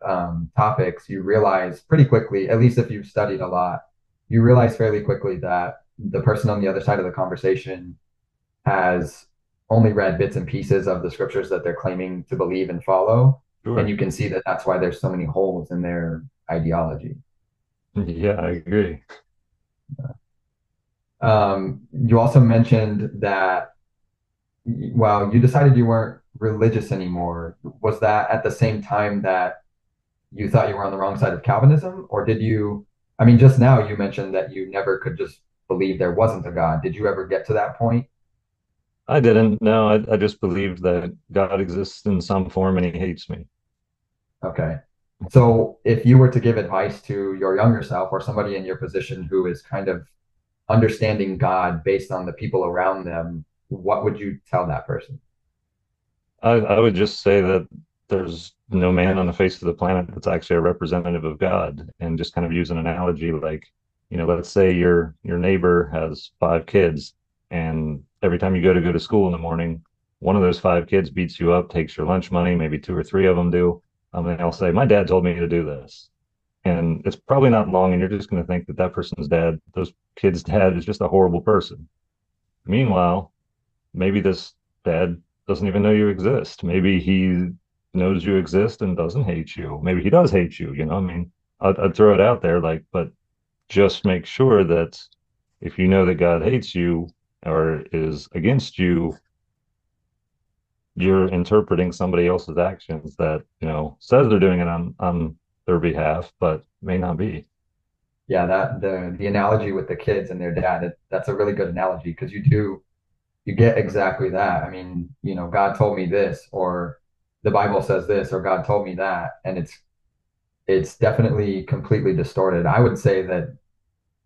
B: um, topics, you realize pretty quickly, at least if you've studied a lot, you realize fairly quickly that the person on the other side of the conversation has only read bits and pieces of the scriptures that they're claiming to believe and follow.
A: Sure.
B: And you can see that that's why there's so many holes in their ideology.
A: Yeah, I agree.
B: Um, you also mentioned that, well, you decided you weren't religious anymore. Was that at the same time that you thought you were on the wrong side of Calvinism? Or did you, I mean, just now you mentioned that you never could just believe there wasn't a God. Did you ever get to that point?
A: I didn't. No, I, I just believed that God exists in some form and he hates me.
B: Okay. So if you were to give advice to your younger self or somebody in your position who is kind of understanding God based on the people around them, what would you tell that person?
A: I, I would just say that there's no man on the face of the planet that's actually a representative of God. And just kind of use an analogy like, you know, let's say your your neighbor has five kids and every time you go to go to school in the morning, one of those five kids beats you up, takes your lunch money, maybe two or three of them do. Um, and they'll say, My dad told me to do this. And it's probably not long, and you're just going to think that that person's dad, those kids' dad, is just a horrible person. Meanwhile, maybe this dad doesn't even know you exist. Maybe he knows you exist and doesn't hate you. Maybe he does hate you. You know, I mean, I'd, I'd throw it out there, like, but just make sure that if you know that God hates you or is against you, you're interpreting somebody else's actions that you know says they're doing it on on their behalf, but may not be.
B: Yeah, that the the analogy with the kids and their dad, it, that's a really good analogy because you do you get exactly that. I mean, you know, God told me this, or the Bible says this, or God told me that, and it's it's definitely completely distorted. I would say that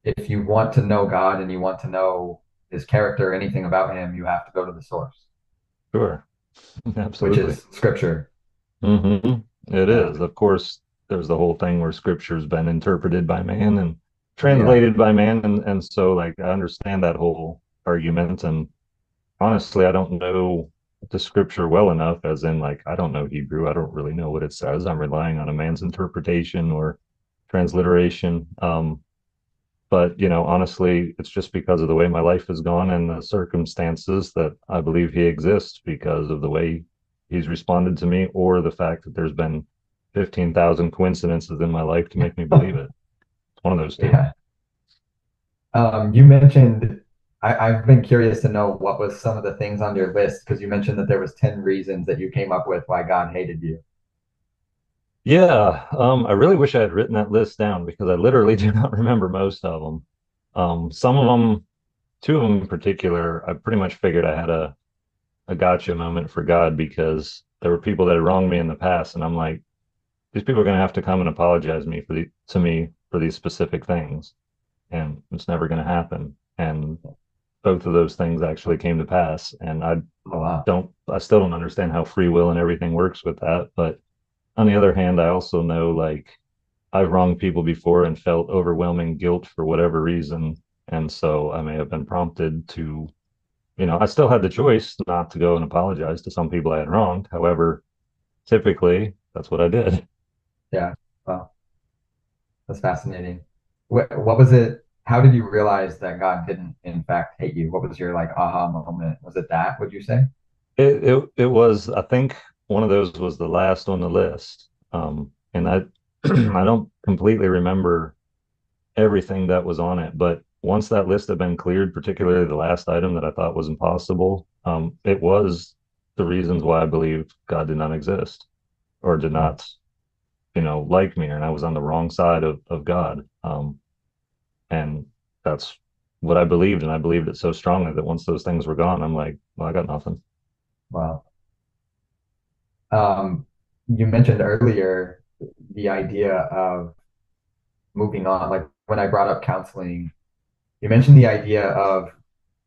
B: if you want to know God and you want to know his character, anything about him, you have to go to the source,
A: Sure, Absolutely.
B: which is scripture.
A: hmm It is. Of course, there's the whole thing where scripture's been interpreted by man and
B: Yeah.
A: translated by man, and and so like I understand that whole argument. And honestly, I don't know the scripture well enough, as in like I don't know Hebrew. I don't really know what it says. I'm relying on a man's interpretation or transliteration. Um, but you know, honestly, it's just because of the way my life has gone and the circumstances that I believe he exists because of the way he's responded to me, or the fact that there's been 15,000 coincidences in my life to make me believe it. It's one of those two.
B: Yeah. Um, you mentioned I, I've been curious to know what was some of the things on your list because you mentioned that there was 10 reasons that you came up with why God hated you.
A: Yeah, um, I really wish I had written that list down because I literally do not remember most of them. Um, some of them, two of them in particular, I pretty much figured I had a, a gotcha moment for God because there were people that had wronged me in the past, and I'm like, these people are going to have to come and apologize me for the to me for these specific things, and it's never going to happen. And both of those things actually came to pass, and I
B: Oh, wow.
A: don't, I still don't understand how free will and everything works with that, but on the other hand, I also know like I've wronged people before and felt overwhelming guilt for whatever reason. And so I may have been prompted to, you know, I still had the choice not to go and apologize to some people I had wronged. However, typically that's what I did.
B: Yeah. Wow. That's fascinating. What, what was it? How did you realize that God didn't, in fact, hate you? What was your like aha moment? Was it that, would you say?
A: It it, it was, I think one of those was the last on the list. Um, and I I don't completely remember everything that was on it, but once that list had been cleared, particularly the last item that I thought was impossible, um, it was the reasons why I believed God did not exist or did not, you know, like me, and I was on the wrong side of of God. Um, and that's what I believed, and I believed it so strongly that once those things were gone, I'm like, well, I got nothing.
B: Wow. Um, you mentioned earlier the idea of moving on. Like when I brought up counseling, you mentioned the idea of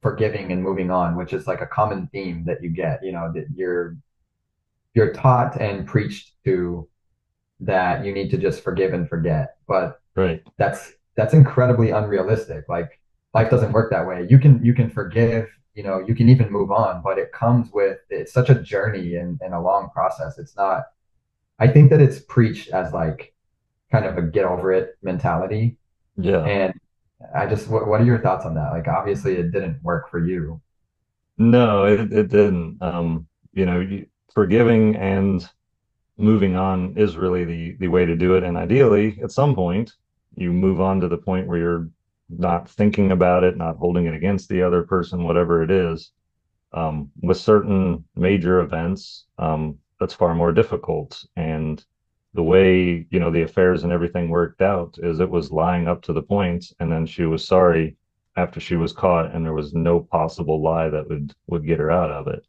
B: forgiving and moving on, which is like a common theme that you get, you know, that you're you're taught and preached to that you need to just forgive and forget. But
A: Right.
B: that's that's incredibly unrealistic. Like life doesn't work that way. You can you can forgive, you know, you can even move on, but it comes with it's such a journey and, and a long process. It's not I think that it's preached as like kind of a get over it mentality.
A: Yeah.
B: And I just, what, what are your thoughts on that? Like, obviously, it didn't work for you.
A: No, it, it didn't. Um, you know, forgiving and moving on is really the the way to do it. And ideally, at some point, you move on to the point where you're not thinking about it, not holding it against the other person, whatever it is. Um, with certain major events, um, that's far more difficult. And the way, you know, the affairs and everything worked out is it was lying up to the point, and then she was sorry after she was caught, and there was no possible lie that would would get her out of it.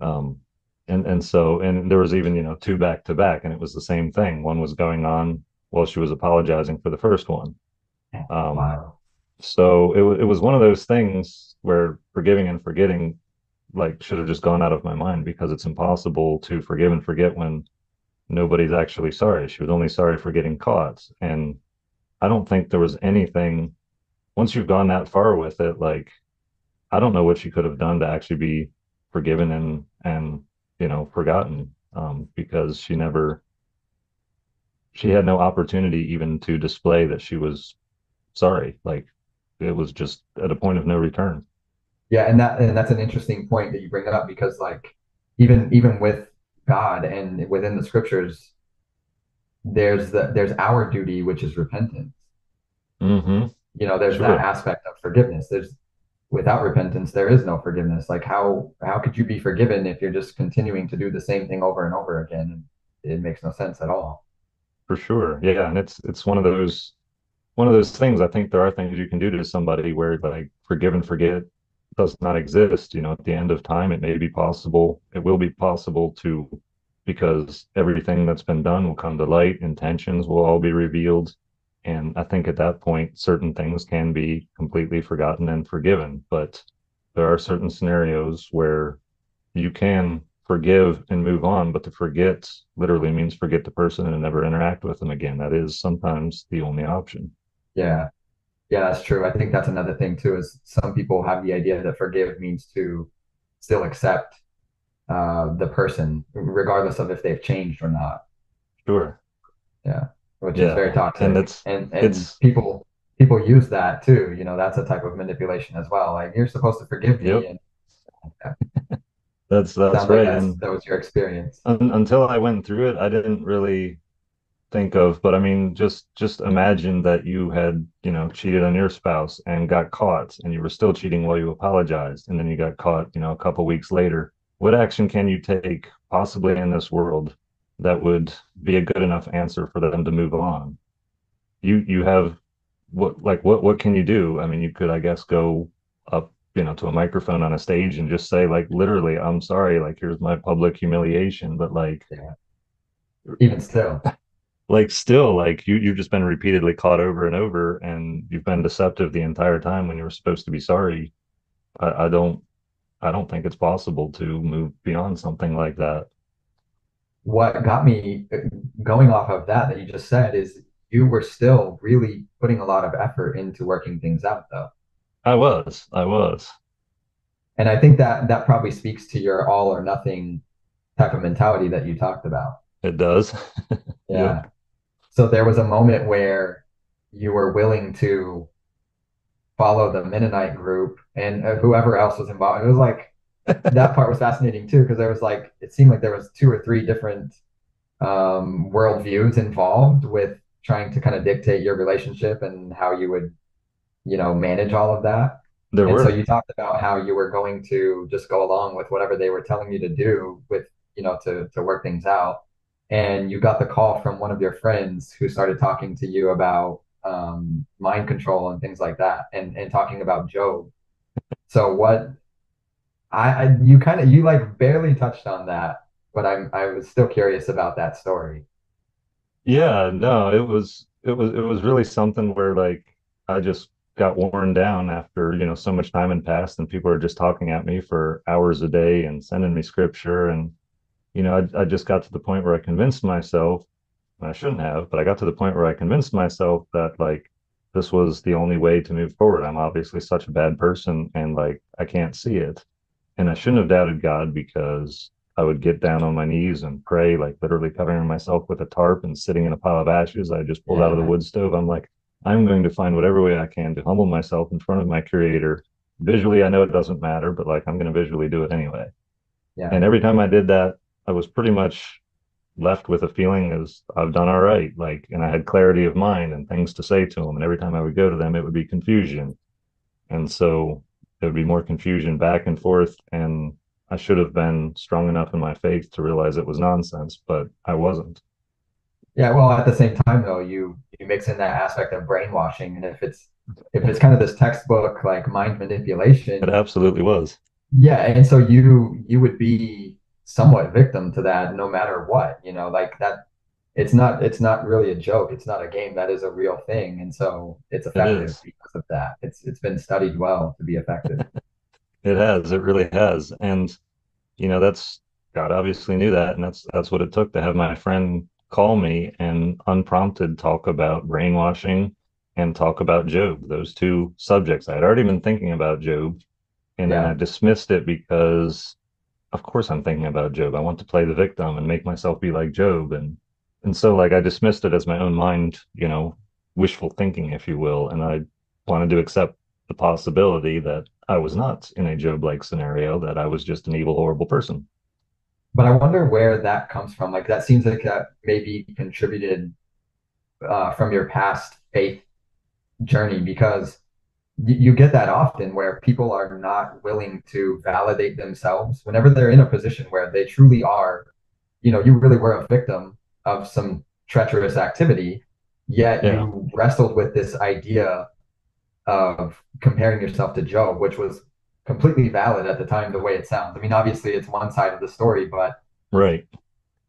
A: Um, and and so and there was even you know two back to back and it was the same thing. One was going on while she was apologizing for the first one. Um
B: Wow.
A: so it, it was one of those things where forgiving and forgetting like should have just gone out of my mind because it's impossible to forgive and forget when nobody's actually sorry. She was only sorry for getting caught. And i don't think there was anything once you've gone that far with it like i don't know what she could have done to actually be forgiven and and you know forgotten um, because she never she had no opportunity even to display that she was sorry like it was just at a point of no return
B: Yeah, and that and that's an interesting point that you bring up because like even even with God and within the scriptures, there's the there's our duty, which is repentance.
A: hmm
B: You know, there's that aspect of forgiveness. There's without repentance, there is no forgiveness. Like how how could you be forgiven if you're just continuing to do the same thing over and over again? It makes no sense at all.
A: for sure yeah and it's it's one of those one of those things i think there are things you can do to somebody where like forgive and forget does not exist you know at the end of time it may be possible it will be possible to because everything that's been done will come to light intentions will all be revealed and i think at that point certain things can be completely forgotten and forgiven but there are certain scenarios where you can forgive and move on but to forget literally means forget the person and never interact with them again that is sometimes the only option
B: Yeah. Yeah, that's true. I think that's another thing too, is some people have the idea that forgive means to still accept uh, the person, regardless of if they've changed or not.
A: sure
B: Yeah, which is very
A: yeah and
B: toxic.
A: it's
B: And and
A: it's
B: people people use that too. You know, that's a type of manipulation as well. Like you're supposed to forgive me,
A: yep
B: and yeah,
A: that's that's
B: sounds like
A: right
B: that's
A: and
B: that was your experience.
A: un, until i went through it i didn't really think of but i mean just just imagine that you had you know cheated on your spouse and got caught and you were still cheating while you apologized and then you got caught you know a couple weeks later what action can you take possibly in this world that would be a good enough answer for them to move on. You you have what like what what can you do? I mean you could i guess go up you know to a microphone on a stage and just say like literally i'm sorry like here's my public humiliation but like
B: Yeah, even still.
A: like still like you you've just been repeatedly caught over and over and you've been deceptive the entire time when you were supposed to be sorry. I, I don't i don't think it's possible to move beyond something like that
B: What got me uh, going off of that that you just said is you were still really putting a lot of effort into working things out, though.
A: i was i was
B: And I think that that probably speaks to your all or nothing type of mentality that you talked about.
A: it does
B: Yeah. So there was a moment where you were willing to follow the Mennonite group and uh, whoever else was involved. It was like that part was fascinating too, because there was like it seemed like there was two or three different um worldviews involved with trying to kind of dictate your relationship and how you would, you know, manage all of that.
A: there
B: And so you talked about how you were going to just go along with whatever they were telling you to do with, you know, to to work things out. And you got the call from one of your friends who started talking to you about um, mind control and things like that, and and talking about Job. So what I, I you kind of you like barely touched on that, but I'm I was still curious about that story.
A: Yeah, no, it was it was it was really something where like I just got worn down after, you know, so much time had passed and people are just talking at me for hours a day and sending me scripture and you know, I I just got to the point where I convinced myself, and I shouldn't have, but I got to the point where I convinced myself that like this was the only way to move forward. I'm obviously such a bad person and like I can't see it. And I shouldn't have doubted God because I would get down on my knees and pray, like literally covering myself with a tarp and sitting in a pile of ashes I just pulled out of the wood stove. I'm like, I'm going to find whatever way I can to humble myself in front of my creator. Visually, I know it doesn't matter, but like I'm going to visually do it anyway.
B: Yeah.
A: And every time I did that, I was pretty much left with a feeling as I've done all right. Like, and I had clarity of mind and things to say to them. And every time I would go to them, it would be confusion. And so there would be more confusion back and forth. And I should have been strong enough in my faith to realize it was nonsense, but I wasn't.
B: Yeah, well, at the same time though, you you mix in that aspect of brainwashing, and if it's if it's kind of this textbook like mind manipulation,
A: It absolutely was.
B: yeah, and so you you would be somewhat victim to that no matter what, you know, like that it's not it's not really a joke, it's not a game, that is a real thing, and so it's effective
A: is.
B: because of that. It's it's been studied well to be effective.
A: It has. It really has. And, you know, that's God obviously knew that. And that's that's what it took to have my friend call me and unprompted talk about brainwashing and talk about Job, those two subjects. I had already been thinking about Job and then I dismissed it because of course I'm thinking about Job. I want to play the victim and make myself be like Job. And and so like I dismissed it as my own mind, you know, wishful thinking, if you will. And I wanted to accept the possibility that I was not in a Job-like scenario, that I was just an evil, horrible person.
B: But I wonder where that comes from. Like that seems like that maybe contributed uh, from your past faith journey because y- you get that often where people are not willing to validate themselves whenever they're in a position where they truly are, you know, you really were a victim of some treacherous activity, yet
A: Yeah.
B: you wrestled with this idea of comparing yourself to Job, which was completely valid at the time the way it sounds. I mean, obviously it's one side of the story, but
A: Right.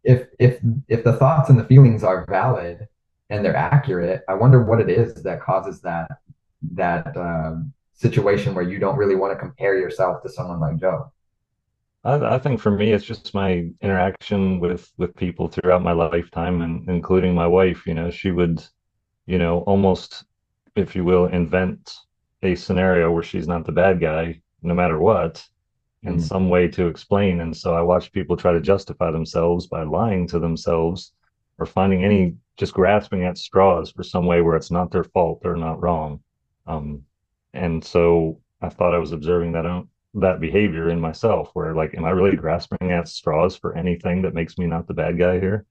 B: if if if the thoughts and the feelings are valid and they're accurate, I wonder what it is that causes that that um, situation where you don't really want to compare yourself to someone like Job.
A: I, I think for me, it's just my interaction with with people throughout my lifetime, and including my wife. You know, she would, you know, almost, if you will, invent a scenario where she's not the bad guy, no matter what, in
B: Mm.
A: some way to explain. And so I watch people try to justify themselves by lying to themselves or finding any, just grasping at straws for some way where it's not their fault, they're not wrong. Um, and so I thought I was observing that that behavior in myself, where like, am I really mm-hmm. grasping at straws for anything that makes me not the bad guy here?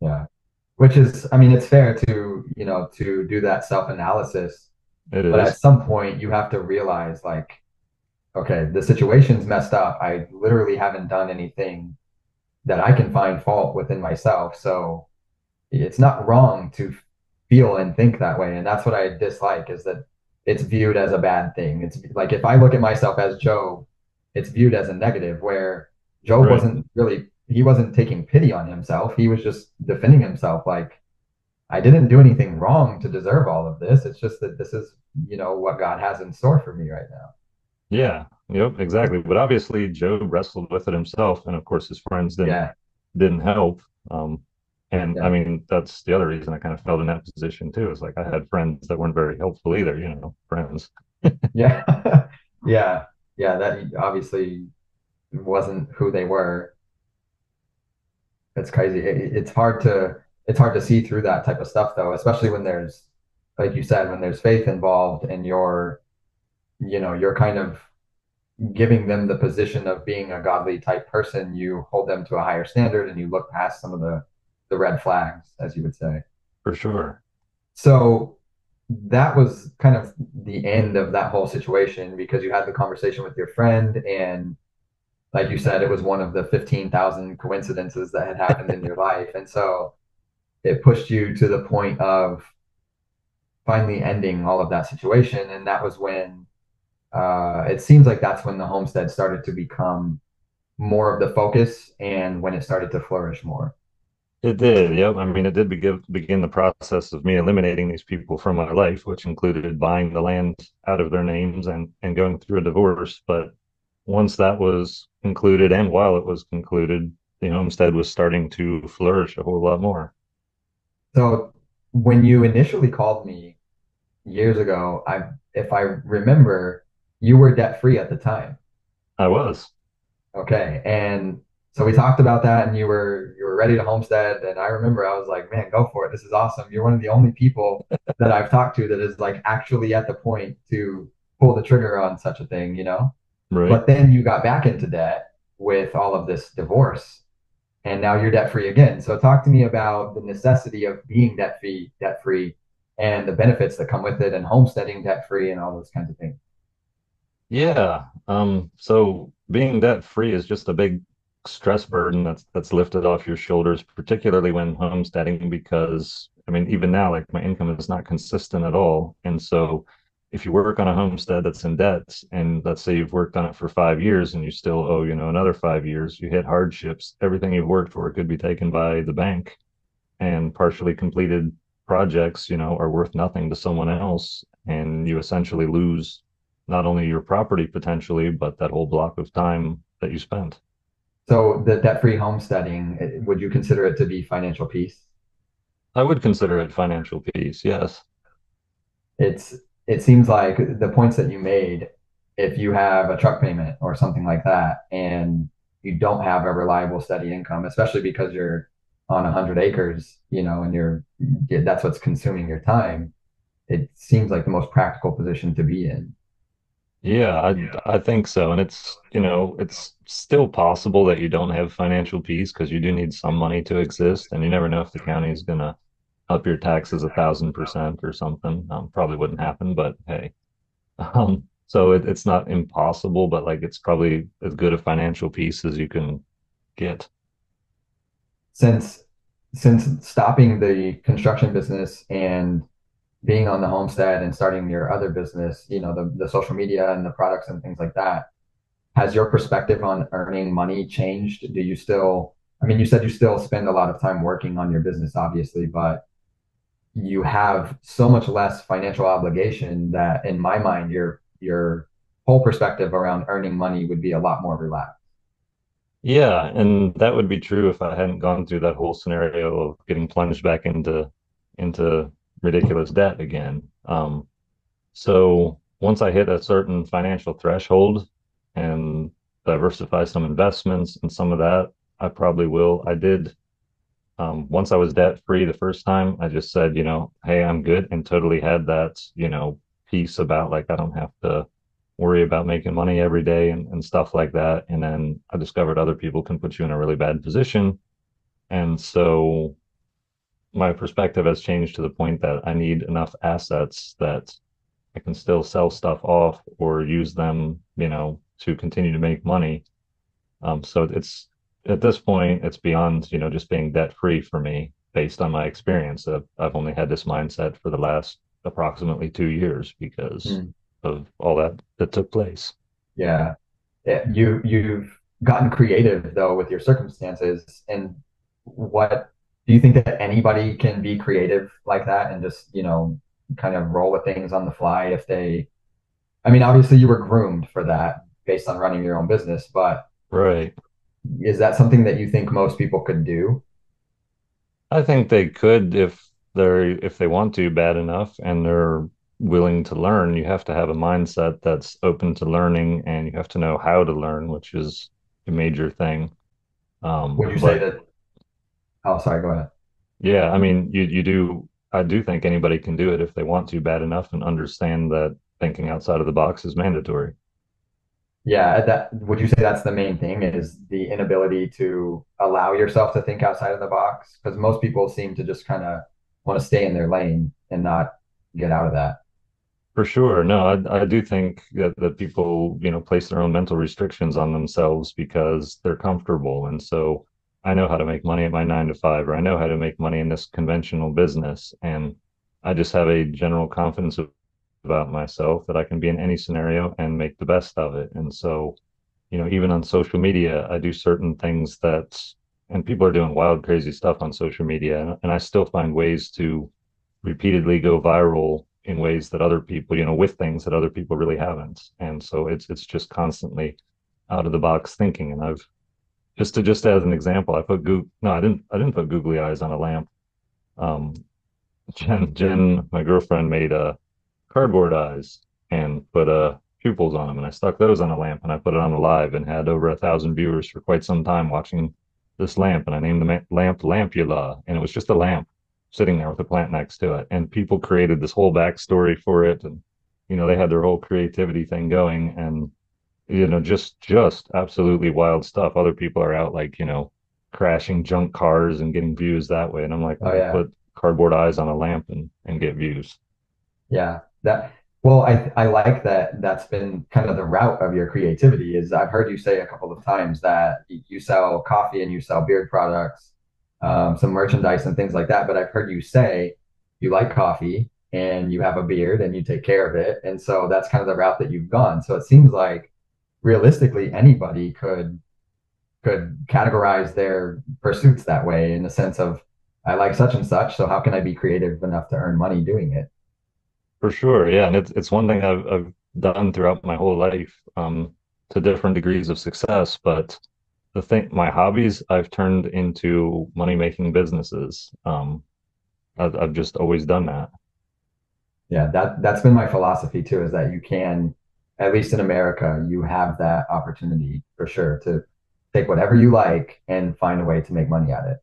B: Yeah. Which is, I mean, it's fair to, you know, to do that self-analysis,
A: It
B: but at some point you have to realize like, okay, the situation's messed up. I literally haven't done anything that I can find fault within myself. So it's not wrong to feel and think that way. And that's what I dislike is that it's viewed as a bad thing. It's like if I look at myself as Job, it's viewed as a negative where Job
A: Right.
B: wasn't really he wasn't taking pity on himself. He was just defending himself like I didn't do anything wrong to deserve all of this. It's just that this is, you know, what God has in store for me right now.
A: Yeah, yep, exactly. But obviously, Job wrestled with it himself, and of course, his friends didn't
B: Yeah.
A: didn't help. Um, and
B: Yeah.
A: I mean, that's the other reason I kind of felt in that position too. Is like I had friends that weren't very helpful either. You know, friends.
B: Yeah. Yeah. Yeah. That obviously wasn't who they were. It's crazy. It, it's hard to it's hard to see through that type of stuff though, especially when there's like you said, when there's faith involved and you're you know, you're kind of giving them the position of being a godly type person, you hold them to a higher standard and you look past some of the the red flags, as you would say.
A: For sure.
B: So that was kind of the end of that whole situation because you had the conversation with your friend and like you said, it was one of the 15,000 coincidences that had happened in your life. And so it pushed you to the point of finally ending all of that situation. And that was when uh, it seems like that's when the homestead started to become more of the focus and when it started to flourish more.
A: It did. Yep. I mean, it did begin begin the process of me eliminating these people from my life, which included buying the land out of their names and and going through a divorce. But once that was concluded, and while it was concluded, the homestead was starting to flourish a whole lot more.
B: So when you initially called me years ago, I if I remember, you were debt free at the time.
A: I was.
B: Okay. And so we talked about that and you were you were ready to homestead and I remember I was like, man, go for it. This is awesome. You're one of the only people that I've talked to that is like actually at the point to pull the trigger on such a thing, you know?
A: Right.
B: But then you got back into debt with all of this divorce and now you're debt free again. So talk to me about the necessity of being debt free, debt free and the benefits that come with it and homesteading debt free and all those kinds of things.
A: Yeah. Um, so being debt free is just a big stress burden that's that's lifted off your shoulders, particularly when homesteading, because I mean, even now, like my income is not consistent at all. And so if you work on a homestead that's in debt, and let's say you've worked on it for five years and you still owe, you know, another five years, you hit hardships, everything you've worked for could be taken by the bank and partially completed projects, you know, are worth nothing to someone else. And you essentially lose not only your property potentially, but that whole block of time that you spent.
B: So the debt-free homesteading, eh, would you consider it to be financial peace?
A: I would consider it financial peace, yes.
B: It's it seems like the points that you made, if you have a truck payment or something like that, and you don't have a reliable steady income, especially because you're on 100 acres, you know, and you're that's what's consuming your time, it seems like the most practical position to be in.
A: Yeah, I I think so. And it's, you know, it's still possible that you don't have financial peace because you do need some money to exist, and you never know if the county is gonna up your taxes a thousand percent or something. Um, probably wouldn't happen, but hey. Um, so it, it's not impossible, but like it's probably as good a financial peace as you can get.
B: Since since stopping the construction business and being on the homestead and starting your other business, you know, the, the social media and the products and things like that, has your perspective on earning money changed? Do you still, I mean, you said you still spend a lot of time working on your business, obviously, but you have so much less financial obligation that in my mind, your, your whole perspective around earning money would be a lot more relaxed.
A: Yeah, and that would be true if I hadn't gone through that whole scenario of getting plunged back into into ridiculous debt again. Um, so once I hit a certain financial threshold and diversify some investments and some of that, I probably will. I did. Um, once I was debt free the first time, I just said, you know, hey, I'm good, and totally had that, you know, peace about like I don't have to worry about making money every day and, and stuff like that. And then I discovered other people can put you in a really bad position. And so my perspective has changed to the point that I need enough assets that I can still sell stuff off or use them, you know, to continue to make money. Um, so it's at this point, it's beyond, you know, just being debt free for me based on my experience. I've, I've only had this mindset for the last approximately two years because mm. of all that that took place.
B: Yeah. yeah. You, you've gotten creative though with your circumstances and what do you think that anybody can be creative like that and just you know kind of roll with things on the fly if they i mean obviously you were groomed for that based on running your own business but
A: right.
B: is that something that you think most people could do?
A: I think they could if they're if they want to bad enough and they're willing to learn. You have to have a mindset that's open to learning and you have to know how to learn which is a major thing.
B: Um, would you but, say that Oh, sorry. Go ahead.
A: Yeah, I mean, you you do. I do think anybody can do it if they want to bad enough and understand that thinking outside of the box is mandatory.
B: Yeah, uh, that would you say that's the main thing is the inability to allow yourself to think outside of the box? Because most people seem to just kind of want to stay in their lane and not get out of that.
A: For sure. No, I, I do think that, that people, you know, place their own mental restrictions on themselves because they're comfortable. And so I know how to make money at my nine to five, or I know how to make money in this conventional business. And I just have a general confidence about myself that I can be in any scenario and make the best of it. And so, you know, even on social media, I do certain things that, and people are doing wild, crazy stuff on social media. And I still find ways to repeatedly go viral in ways that other people, you know, with things that other people really haven't. And so it's, it's just constantly out of the box thinking. And I've, just to just as an example, I put Goog no, I didn't I didn't put googly eyes on a lamp. Um, Jen Jen, my girlfriend made a uh, cardboard eyes and put a pupils on them, and I stuck those on a lamp and I put it on a live and had over a thousand viewers for quite some time watching this lamp. And I named the lamp Lampula, and it was just a lamp sitting there with a plant next to it. And people created this whole backstory for it, and you know they had their whole creativity thing going, and you know just just absolutely wild stuff. Other people are out like you know crashing junk cars and getting views that way, and I'm like,
B: Oh yeah.
A: put cardboard eyes on a lamp and and get views.
B: Yeah. That well, I I like that that's been kind of the route of your creativity is I've heard you say a couple of times that you sell coffee and you sell beard products, um, some merchandise and things like that. But I've heard you say you like coffee and you have a beard and you take care of it. And so that's kind of the route that you've gone. So it seems like realistically anybody could could categorize their pursuits that way in the sense of I like such and such, so how can I be creative enough to earn money doing it?
A: For sure, yeah, and it's it's one thing I've I've done throughout my whole life, um, to different degrees of success. But the thing, my hobbies, I've turned into money-making businesses. Um, I've, I've just always done that.
B: Yeah, that that's been my philosophy too, is that you can, at least in America, you have that opportunity for sure to take whatever you like and find a way to make money at it.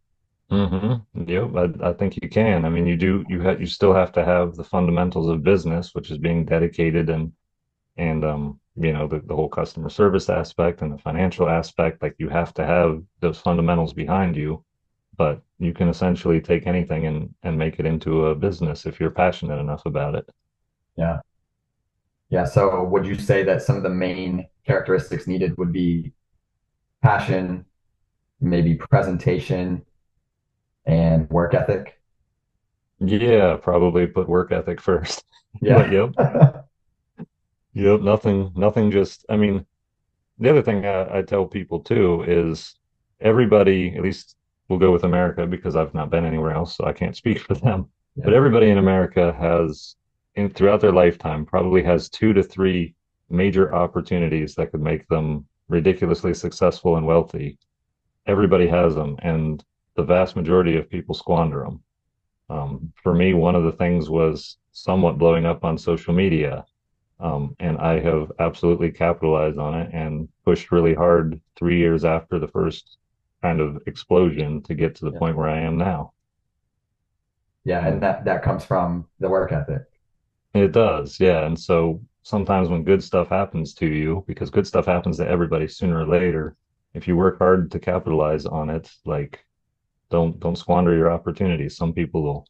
A: Mm-hmm. Yep, I, I think you can. I mean, you do. You have you still have to have the fundamentals of business, which is being dedicated and and um, you know, the, the whole customer service aspect and the financial aspect. Like you have to have those fundamentals behind you but you can essentially take anything and and make it into a business if you're passionate enough about it.
B: Yeah. Yeah. So would you say that some of the main characteristics needed would be passion, maybe presentation, and work ethic?
A: Yeah, probably put work ethic first.
B: Yeah.
A: yep, yep, nothing, nothing just, I mean, the other thing I, I tell people too is everybody, at least we'll go with America because I've not been anywhere else, so I can't speak for them. But everybody in America has, in throughout their lifetime, probably has two to three major opportunities that could make them ridiculously successful and wealthy. Everybody has them, and the vast majority of people squander them. Um, for me, one of the things was somewhat blowing up on social media. Um, and I have absolutely capitalized on it and pushed really hard three years after the first kind of explosion to get to the
B: Yeah.
A: point where I am now.
B: Yeah. And that that comes from the work ethic.
A: It does, yeah. And so sometimes when good stuff happens to you, because good stuff happens to everybody sooner or later, if you work hard to capitalize on it, like don't don't squander your opportunities. Some people will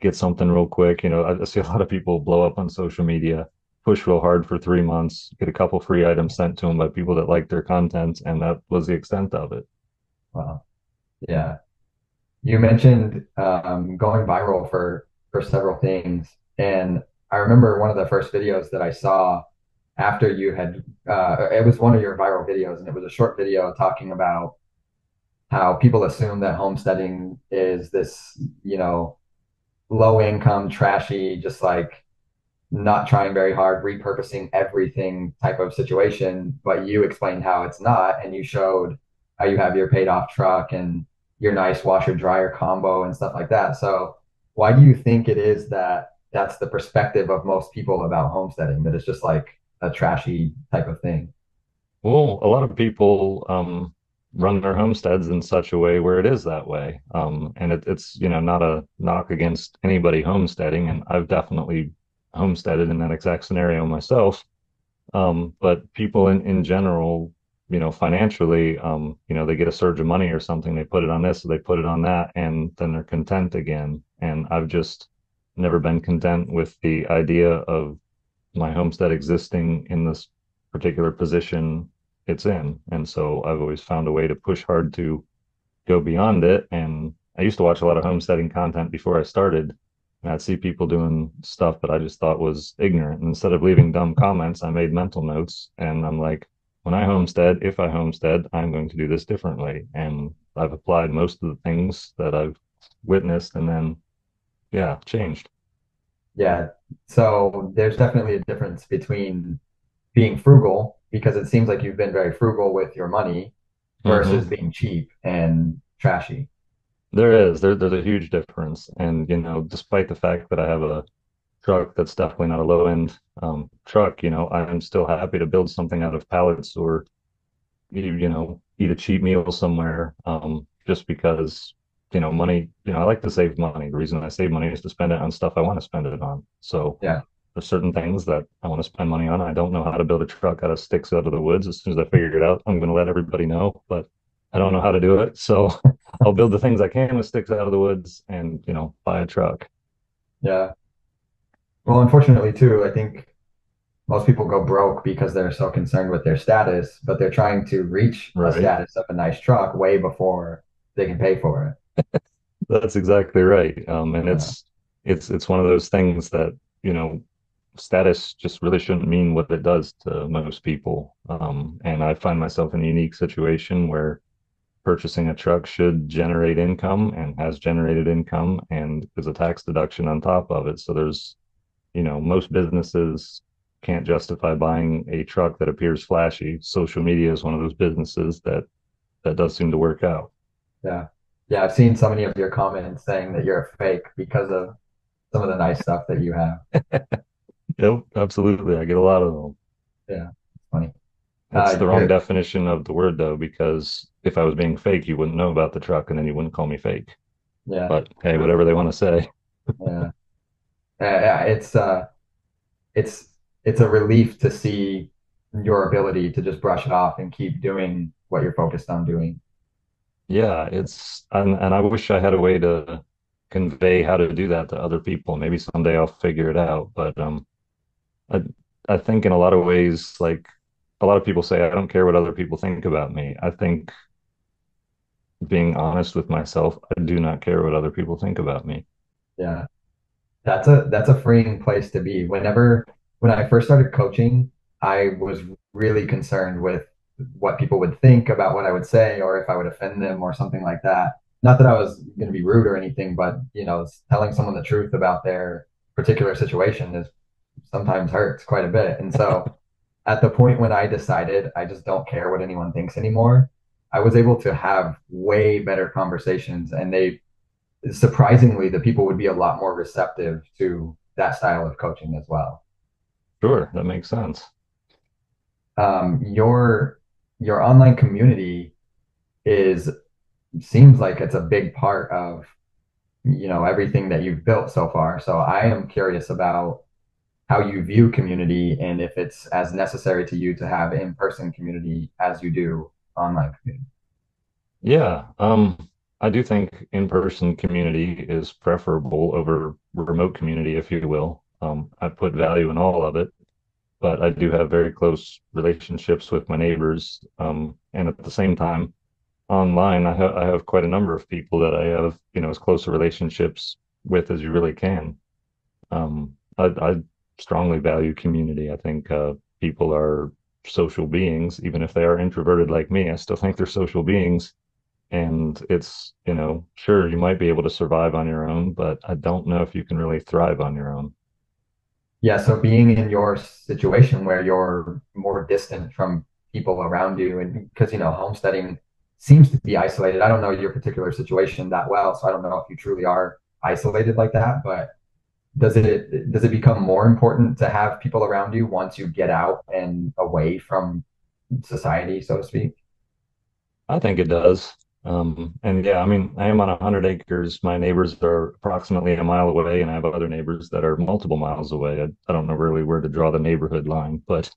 A: get something real quick. You know, I, see a lot of people blow up on social media, push real hard for three months, get a couple free items sent to them by people that like their content, and that was the extent of it.
B: Wow. Yeah. You mentioned um, going viral for for several things, and I remember one of the first videos that I saw after you had uh, it was one of your viral videos, and it was a short video talking about how people assume that homesteading is this, you know, low income, trashy, just like not trying very hard, repurposing everything type of situation. But you explained how it's not, and you showed how you have your paid off truck and your nice washer dryer combo and stuff like that. So, why do you think it is that that's the perspective of most people about homesteading, that it's just like a trashy type of thing?
A: Well, a lot of people um, run their homesteads in such a way where it is that way. Um, and it, it's, you know, not a knock against anybody homesteading. And I've definitely homesteaded in that exact scenario myself. Um, but people in, in general, you know, financially, um, you know, they get a surge of money or something, they put it on this, they put it on that, and then they're content again. And I've just never been content with the idea of my homestead existing in this particular position it's in. And so I've always found a way to push hard to go beyond it. And I used to watch a lot of homesteading content before I started. And I'd see people doing stuff that I just thought was ignorant. And instead of leaving dumb comments, I made mental notes. And I'm like, when I homestead, if I homestead, I'm going to do this differently. And I've applied most of the things that I've witnessed and then, yeah, changed.
B: Yeah. So, there's definitely a difference between being frugal, because it seems like you've been very frugal with your money, versus
A: hmm
B: being cheap and trashy.
A: There is. There, there's a huge difference. And, you know, despite the fact that I have a truck that's definitely not a low end um, truck, you know, I'm still happy to build something out of pallets or you, you know eat a cheap meal somewhere um, just because you know money. You know, I like to save money. The reason I save money is to spend it on stuff I want to spend it on. So
B: Yeah.
A: there's certain things that I want to spend money on. I don't know how to build a truck out of sticks out of the woods. As soon as I figure it out, I'm going to let everybody know. But I don't know how to do it, so I'll build the things I can with sticks out of the woods, and you know, buy a truck.
B: Yeah. Well, unfortunately, too, I think most people go broke because they're so concerned with their status, but they're trying to reach a
A: Right.
B: status of a nice truck way before they can pay for it.
A: That's exactly right. Um, and
B: Yeah.
A: it's it's it's one of those things that, you know, status just really shouldn't mean what it does to most people. Um, and I find myself in a unique situation where purchasing a truck should generate income and has generated income and there's a tax deduction on top of it. So there's, you know, most businesses can't justify buying a truck that appears flashy. Social media is one of those businesses that that does seem to work out.
B: Yeah. Yeah, I've seen so many of your comments saying that you're a fake because of some of the nice stuff that you have.
A: Yep, absolutely. I get a lot of them.
B: Yeah, funny.
A: That's
B: Uh,
A: the wrong definition of the word, though, because if I was being fake, you wouldn't know about the truck and then you wouldn't call me fake.
B: Yeah,
A: But hey, whatever they want to say.
B: yeah. Yeah, it's uh it's it's a relief to see your ability to just brush it off and keep doing what you're focused on doing.
A: Yeah, it's and, and I wish I had a way to convey how to do that to other people. Maybe someday I'll figure it out. But um, I I think in a lot of ways, like a lot of people say, I don't care what other people think about me. I think being honest with myself, I do not care what other people think about me.
B: Yeah. That's a that's a freeing place to be. Whenever when I first started coaching, I was really concerned with what people would think about what I would say or if I would offend them or something like that. Not that I was going to be rude or anything, but you know, telling someone the truth about their particular situation is sometimes hurts quite a bit. And so at the point when I decided I just don't care what anyone thinks anymore, I was able to have way better conversations and they surprisingly, the people would be a lot more receptive to that style of coaching as well.
A: Sure, that makes sense.
B: Um, your your online community is seems like it's a big part of you know everything that you've built so far. So I am curious about how you view community and if it's as necessary to you to have in-person community as you do online community.
A: Yeah, um, I do think in-person community is preferable over remote community, if you will. Um, I put value in all of it, but I do have very close relationships with my neighbors. Um, and at the same time, online, I have I have quite a number of people that I have, you know, as close relationships with as you really can. Um, I, I strongly value community. I think uh, people are social beings, even if they are introverted like me. I still think they're social beings and it's, you know, sure, you might be able to survive on your own, but I don't know if you can really thrive on your own.
B: Yeah, so being in your situation where you're more distant from people around you, and because you know, homesteading seems to be isolated. I don't know your particular situation that well, so I don't know if you truly are isolated like that, but does it does it become more important to have people around you once you get out and away from society, so to speak?
A: I think it does. Um, and yeah, I mean, I am on a hundred acres. My neighbors are approximately a mile away, and I have other neighbors that are multiple miles away. I, I don't know really where to draw the neighborhood line, but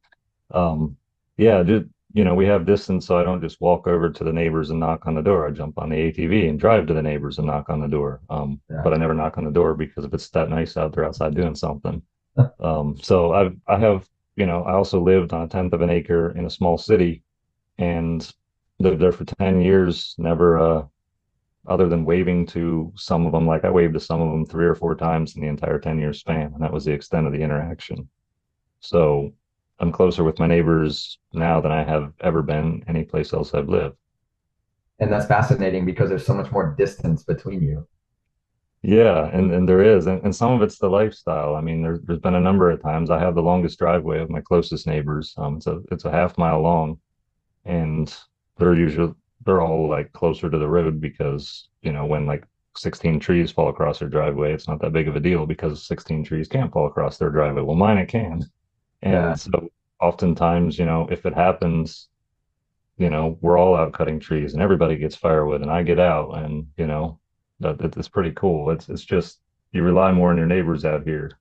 A: um, yeah, ju- you know, we have distance, so I don't just walk over to the neighbors and knock on the door. I jump on the ATV and drive to the neighbors and knock on the door. Um,
B: Yeah.
A: but I never knock on the door because if it's that nice out there outside doing something. Um, so I've I have, you know, I also lived on a tenth of an acre in a small city and lived there for 10 years, never uh other than waving to some of them, like I waved to some of them three or four times in the entire 10 year span, and that was the extent of the interaction. So I'm closer with my neighbors now than I have ever been any place else I've lived.
B: And that's fascinating because there's so much more distance between you.
A: Yeah, and, and there is, and, and some of it's the lifestyle. I mean, there's there's been a number of times I have the longest driveway of my closest neighbors. Um, it's a it's a half mile long, and they're usually they're all like closer to the road because you know when like 16 trees fall across their driveway, it's not that big of a deal because 16 trees can't fall across their driveway. Well, mine it can. And
B: Yeah.
A: so oftentimes, you know, if it happens, you know, we're all out cutting trees and everybody gets firewood and I get out and, you know, that it's pretty cool. It's it's just you rely more on your neighbors out here.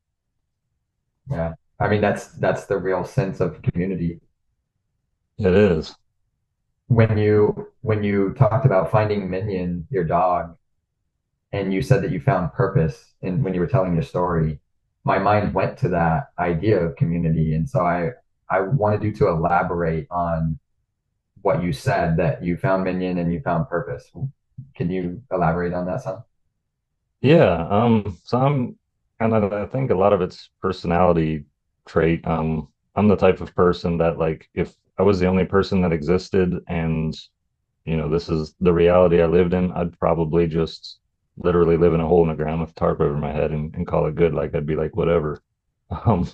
B: Yeah. I mean, that's that's the real sense of community.
A: It is.
B: When you when you talked about finding Minion, your dog, and you said that you found purpose in when you were telling your story, my mind went to that idea of community. And so I I wanted you to elaborate on what you said that you found Minion and you found purpose. Can you elaborate on that some?
A: Yeah, um, so I'm kind of, I think a lot of it's personality trait. Um, I'm the type of person that like if I was the only person that existed and you know this is the reality I lived in, I'd probably just literally live in a hole in the ground with tarp over my head and, and call it good. Like I'd be like, whatever. Um,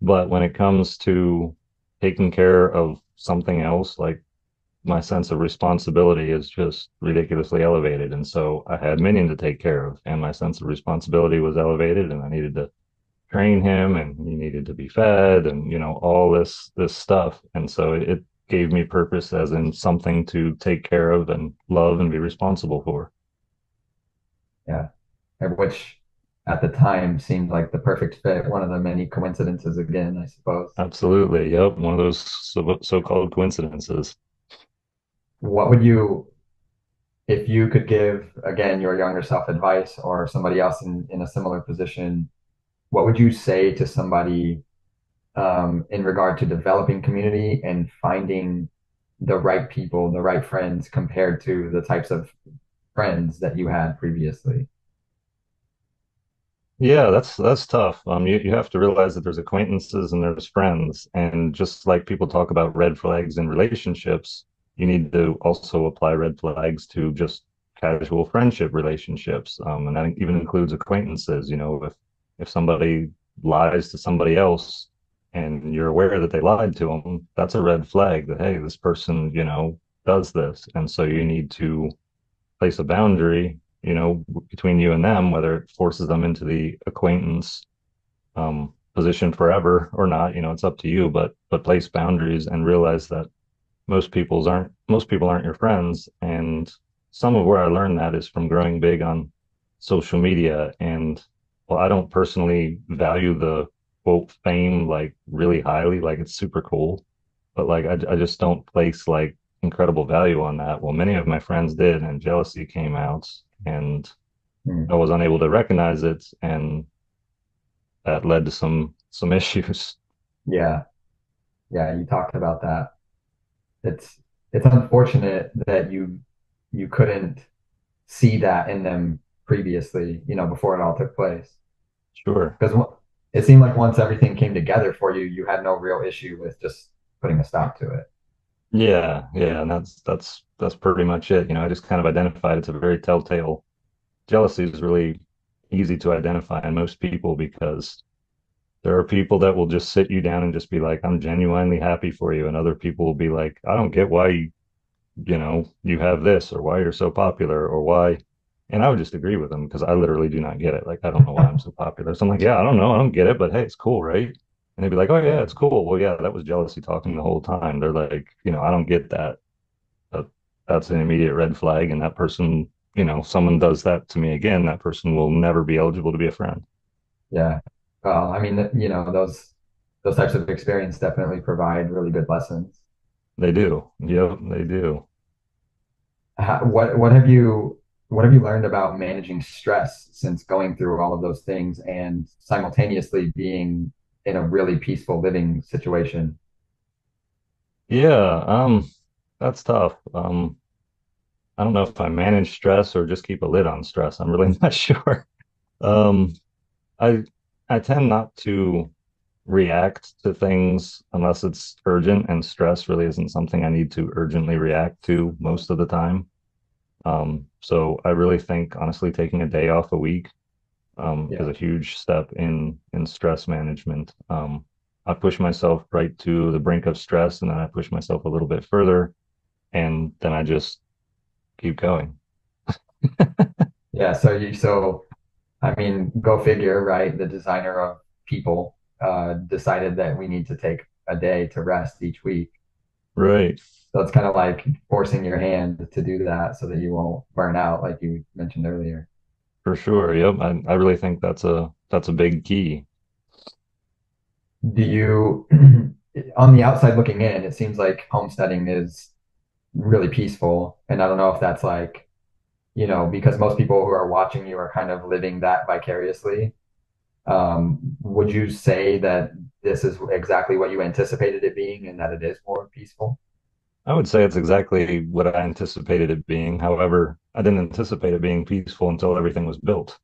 A: but when it comes to taking care of something else, like my sense of responsibility is just ridiculously elevated. And so I had Minion to take care of, and my sense of responsibility was elevated, and I needed to train him, and he needed to be fed, and you know all this this stuff. And so it, it gave me purpose, as in something to take care of and love and be responsible for.
B: Yeah. Which at the time seemed like the perfect fit, one of the many coincidences again, I suppose.
A: Absolutely. Yep. One of those so, so-called coincidences.
B: What would you, if you could give again your younger self advice or somebody else in, in a similar position, what would you say to somebody um, in regard to developing community and finding the right people, the right friends compared to the types of friends that you had previously?
A: Yeah, that's that's tough. Um, you, you have to realize that there's acquaintances and there's friends, and just like people talk about red flags in relationships, you need to also apply red flags to just casual friendship relationships. Um, and that even includes acquaintances. You know, if if somebody lies to somebody else and you're aware that they lied to them, that's a red flag that hey, this person, you know, does this, and so you need to place a boundary, you know, between you and them, whether it forces them into the acquaintance um, position forever or not, you know, it's up to you. But but place boundaries and realize that most people's aren't most people aren't your friends. And some of where I learned that is from growing big on social media. And well, I don't personally value the quote fame like really highly, like it's super cool, but like I, I just don't place like incredible value on that. Well, many of my friends did, and jealousy came out, and
B: Hmm.
A: I was unable to recognize it, and that led to some some issues.
B: Yeah, yeah, you talked about that. It's it's unfortunate that you you couldn't see that in them previously, you know, before it all took place.
A: Sure.
B: Because it seemed like once everything came together for you, you had no real issue with just putting a stop to it.
A: Yeah, yeah, and that's that's that's pretty much it. You know, I just kind of identified it's a very telltale. Jealousy is really easy to identify in most people because there are people that will just sit you down and just be like, I'm genuinely happy for you. And other people will be like, I don't get why you, you know, you have this or why you're so popular or why. And I would just agree with them because I literally do not get it. Like, I don't know why I'm so popular. So I'm like, yeah, I don't know. I don't get it, but hey, it's cool, right? And they'd be like, oh, yeah, it's cool. Well, yeah, that was jealousy talking the whole time. They're like, you know, I don't get that. But that's an immediate red flag. And that person, you know, someone does that to me again, that person will never be eligible to be a friend.
B: Yeah. Well, I mean, you know, those those types of experience definitely provide really good lessons.
A: They do. Yep, they do.
B: How, what what have you what have you learned about managing stress since going through all of those things and simultaneously being in a really peaceful living situation?
A: Yeah, um, that's tough. Um, I don't know if I manage stress or just keep a lid on stress. I'm really not sure. Um, I I tend not to react to things unless it's urgent, and stress really isn't something I need to urgently react to most of the time. Um, so I really think honestly taking a day off a week um, is a huge step in in stress management. Um, I push myself right to the brink of stress, and then I push myself a little bit further, and then I just keep going.
B: Yeah, so you so I mean, go figure, right? The designer of people uh decided that we need to take a day to rest each week.
A: Right.
B: So it's kind of like forcing your hand to do that so that you won't burn out, like you mentioned earlier.
A: For sure. Yep. I, I really think that's a that's a big key.
B: Do you, on the outside looking in, it seems like homesteading is really peaceful. And I don't know if that's like, you know, because most people who are watching you are kind of living that vicariously. Um, would you say that this is exactly what you anticipated it being and that it is more peaceful?
A: I would say it's exactly what I anticipated it being. However, I didn't anticipate it being peaceful until everything was built.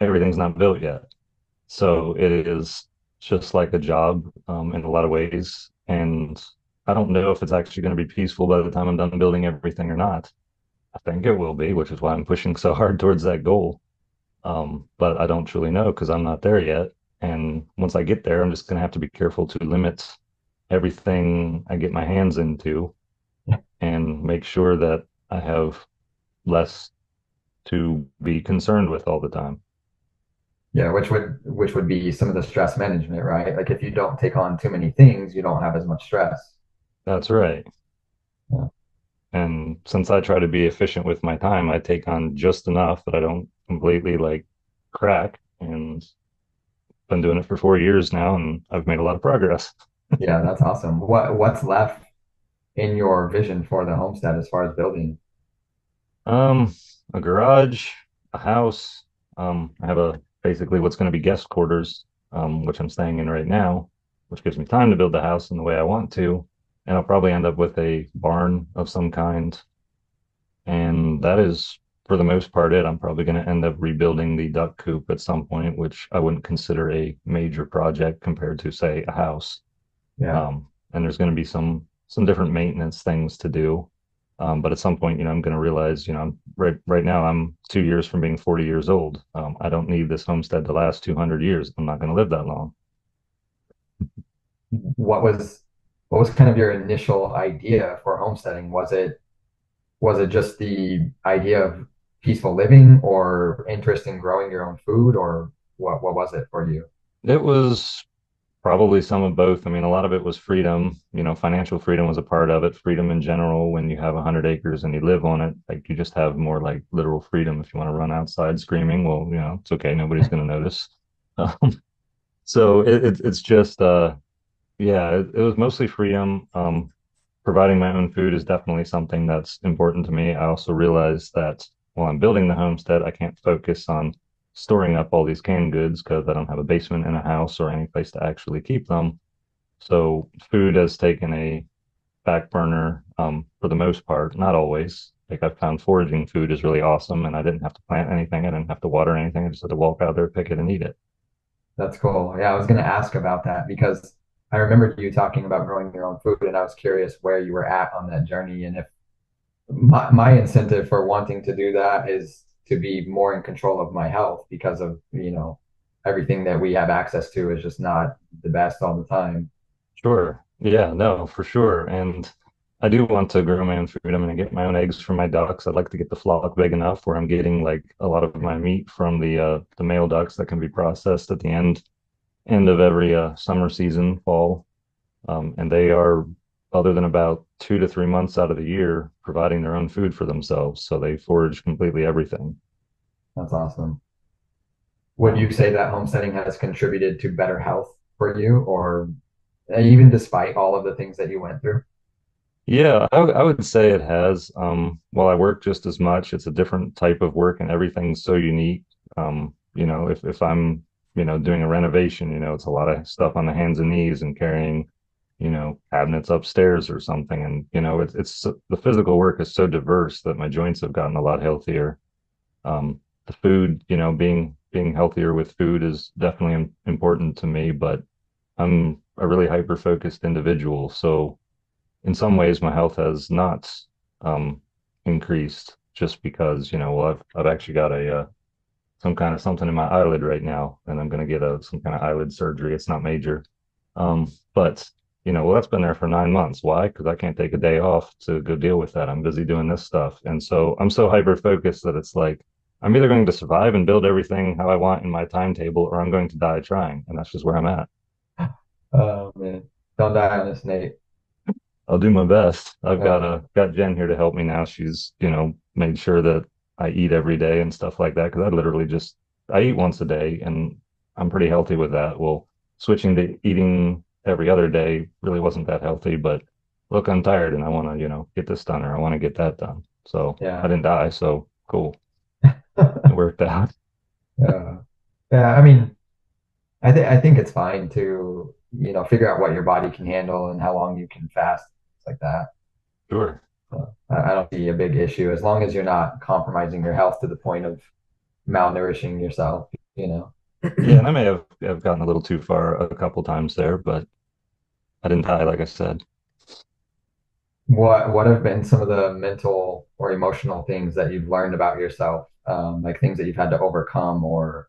A: Everything's not built yet. So it is just like a job um, in a lot of ways. And I don't know if it's actually going to be peaceful by the time I'm done building everything or not. I think it will be, which is why I'm pushing so hard towards that goal. Um, but I don't truly know because I'm not there yet. And once I get there, I'm just going to have to be careful to limit everything I get my hands into and make sure that I have less to be concerned with all the time.
B: Yeah, which would which would be some of the stress management, right? Like if you don't take on too many things, you don't have as much stress.
A: That's right.
B: Yeah.
A: And since I try to be efficient with my time, I take on just enough that I don't completely like crack. And been doing it for four years now, and I've made a lot of progress.
B: Yeah, that's awesome. What what's left in your vision for the homestead as far as building?
A: Um, a garage, a house. Um, I have a basically what's going to be guest quarters, um, which I'm staying in right now, which gives me time to build the house in the way I want to. And I'll probably end up with a barn of some kind. And that is, for the most part, it. I'm probably going to end up rebuilding the duck coop at some point, which I wouldn't consider a major project compared to, say, a house.
B: Yeah,
A: Um, and there's going to be some some different maintenance things to do. Um, but at some point, you know, I'm going to realize, you know, right right now I'm two years from being 40 years old. Um, I don't need this homestead to last 200 years. I'm not going to live that long.
B: what was what was kind of your initial idea for homesteading? Was it was it just the idea of peaceful living or interest in growing your own food or what what was it for you?
A: It was probably some of both. I mean, a lot of it was freedom. You know, financial freedom was a part of it. Freedom in general, when you have 100 acres and you live on it, like you just have more like literal freedom. If you want to run outside screaming, well, you know, it's okay. Nobody's going to notice. Um, so it, it, it's just uh Yeah, it, it was mostly freedom. Um, providing my own food is definitely something that's important to me. I also realized that while I'm building the homestead, I can't focus on storing up all these canned goods because I don't have a basement in a house or any place to actually keep them. So food has taken a back burner, um, for the most part, not always. Like I've found foraging food is really awesome and I didn't have to plant anything. I didn't have to water anything. I just had to walk out there, pick it and eat it.
B: That's cool. Yeah, I was going to ask about that because I remembered you talking about growing your own food, and I was curious where you were at on that journey. And if my, my incentive for wanting to do that is to be more in control of my health because of, you know, everything that we have access to is just not the best all the time.
A: Sure. Yeah, no, for sure. And I do want to grow my own food. I'm going to get my own eggs from my ducks. I'd like to get the flock big enough where I'm getting like a lot of my meat from the uh the male ducks that can be processed at the end end of every uh summer season, fall. Um, and they are other than about two to three months out of the year providing their own food for themselves. So they forage completely everything.
B: That's awesome. Would you say that homesteading has contributed to better health for you, or even despite all of the things that you went through?
A: Yeah, I would say it has. Um, while I work just as much, it's a different type of work and everything's so unique. Um, you know, if, if I'm, you know, doing a renovation, you know, it's a lot of stuff on the hands and knees and carrying, you know, cabinets upstairs or something. And, you know, it's, it's the physical work is so diverse that my joints have gotten a lot healthier. Um, the food, you know, being, being healthier with food is definitely important to me, but I'm a really hyper focused individual. So, in some ways my health has not um increased just because you know well I've I've actually got a uh, some kind of something in my eyelid right now and I'm going to get a some kind of eyelid surgery it's not major um but you know well that's been there for nine months why because I can't take a day off to go deal with that I'm busy doing this stuff and so I'm so hyper focused that it's like I'm either going to survive and build everything how I want in my timetable, or I'm going to die trying, and that's just where I'm at.
B: Oh man, don't die on this, Nate.
A: I'll do my best. I've got
B: a
A: uh got Jen here to help me now. She's, you know, made sure that I eat every day and stuff like that because I literally just I eat once a day and I'm pretty healthy with that. Well, switching to eating every other day really wasn't that healthy, but look, I'm tired and I want to, you know, get this done or I want to get that done. So
B: yeah.
A: I didn't die, so cool. It worked out.
B: yeah. yeah, I mean, I think I think it's fine to, you know, figure out what your body can handle and how long you can fast, things like that.
A: Sure.
B: So I, I don't see a big issue as long as you're not compromising your health to the point of malnourishing yourself, you know.
A: Yeah, and I may have, have gotten a little too far a couple times there, but I didn't die, like I said.
B: What what have been some of the mental or emotional things that you've learned about yourself, um, like things that you've had to overcome, or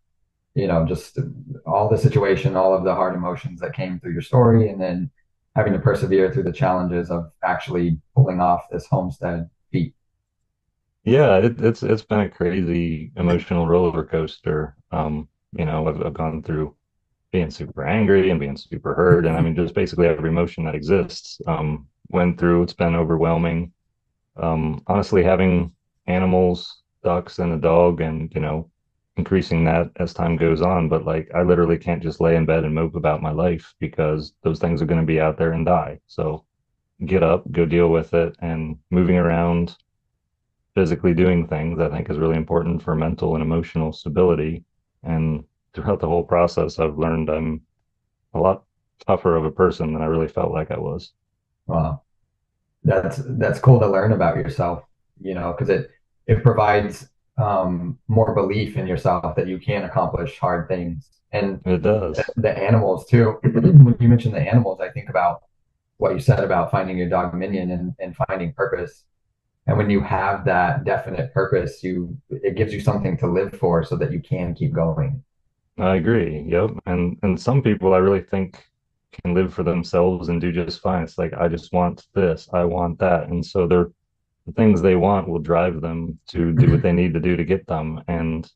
B: you know, just all the situation, all of the hard emotions that came through your story, and then having to persevere through the challenges of actually pulling off this homestead feat.
A: Yeah, it, it's it's been a crazy emotional roller coaster. Um, you know, I've, I've gone through being super angry and being super hurt, and I mean, just basically every emotion that exists. Um, went through. It's been overwhelming. Um, honestly, having animals, ducks, and a dog, and you know, increasing that as time goes on. But like, I literally can't just lay in bed and mope about my life because those things are going to be out there and die. So get up, go deal with it, and moving around physically doing things, I think is really important for mental and emotional stability. And throughout the whole process, I've learned I'm a lot tougher of a person than I really felt like I was.
B: Wow, that's that's cool to learn about yourself, you know, because it it provides um, more belief in yourself that you can accomplish hard things. And
A: It
B: the,
A: does.
B: the animals too. When you mention the animals, I think about what you said about finding your dog Minion and, and finding purpose. And when you have that definite purpose, you it gives you something to live for so that you can keep going.
A: I agree. Yep. And and some people I really think can live for themselves and do just fine. It's like I just want this, I want that. And so they're the things they want will drive them to do what they need to do to get them. And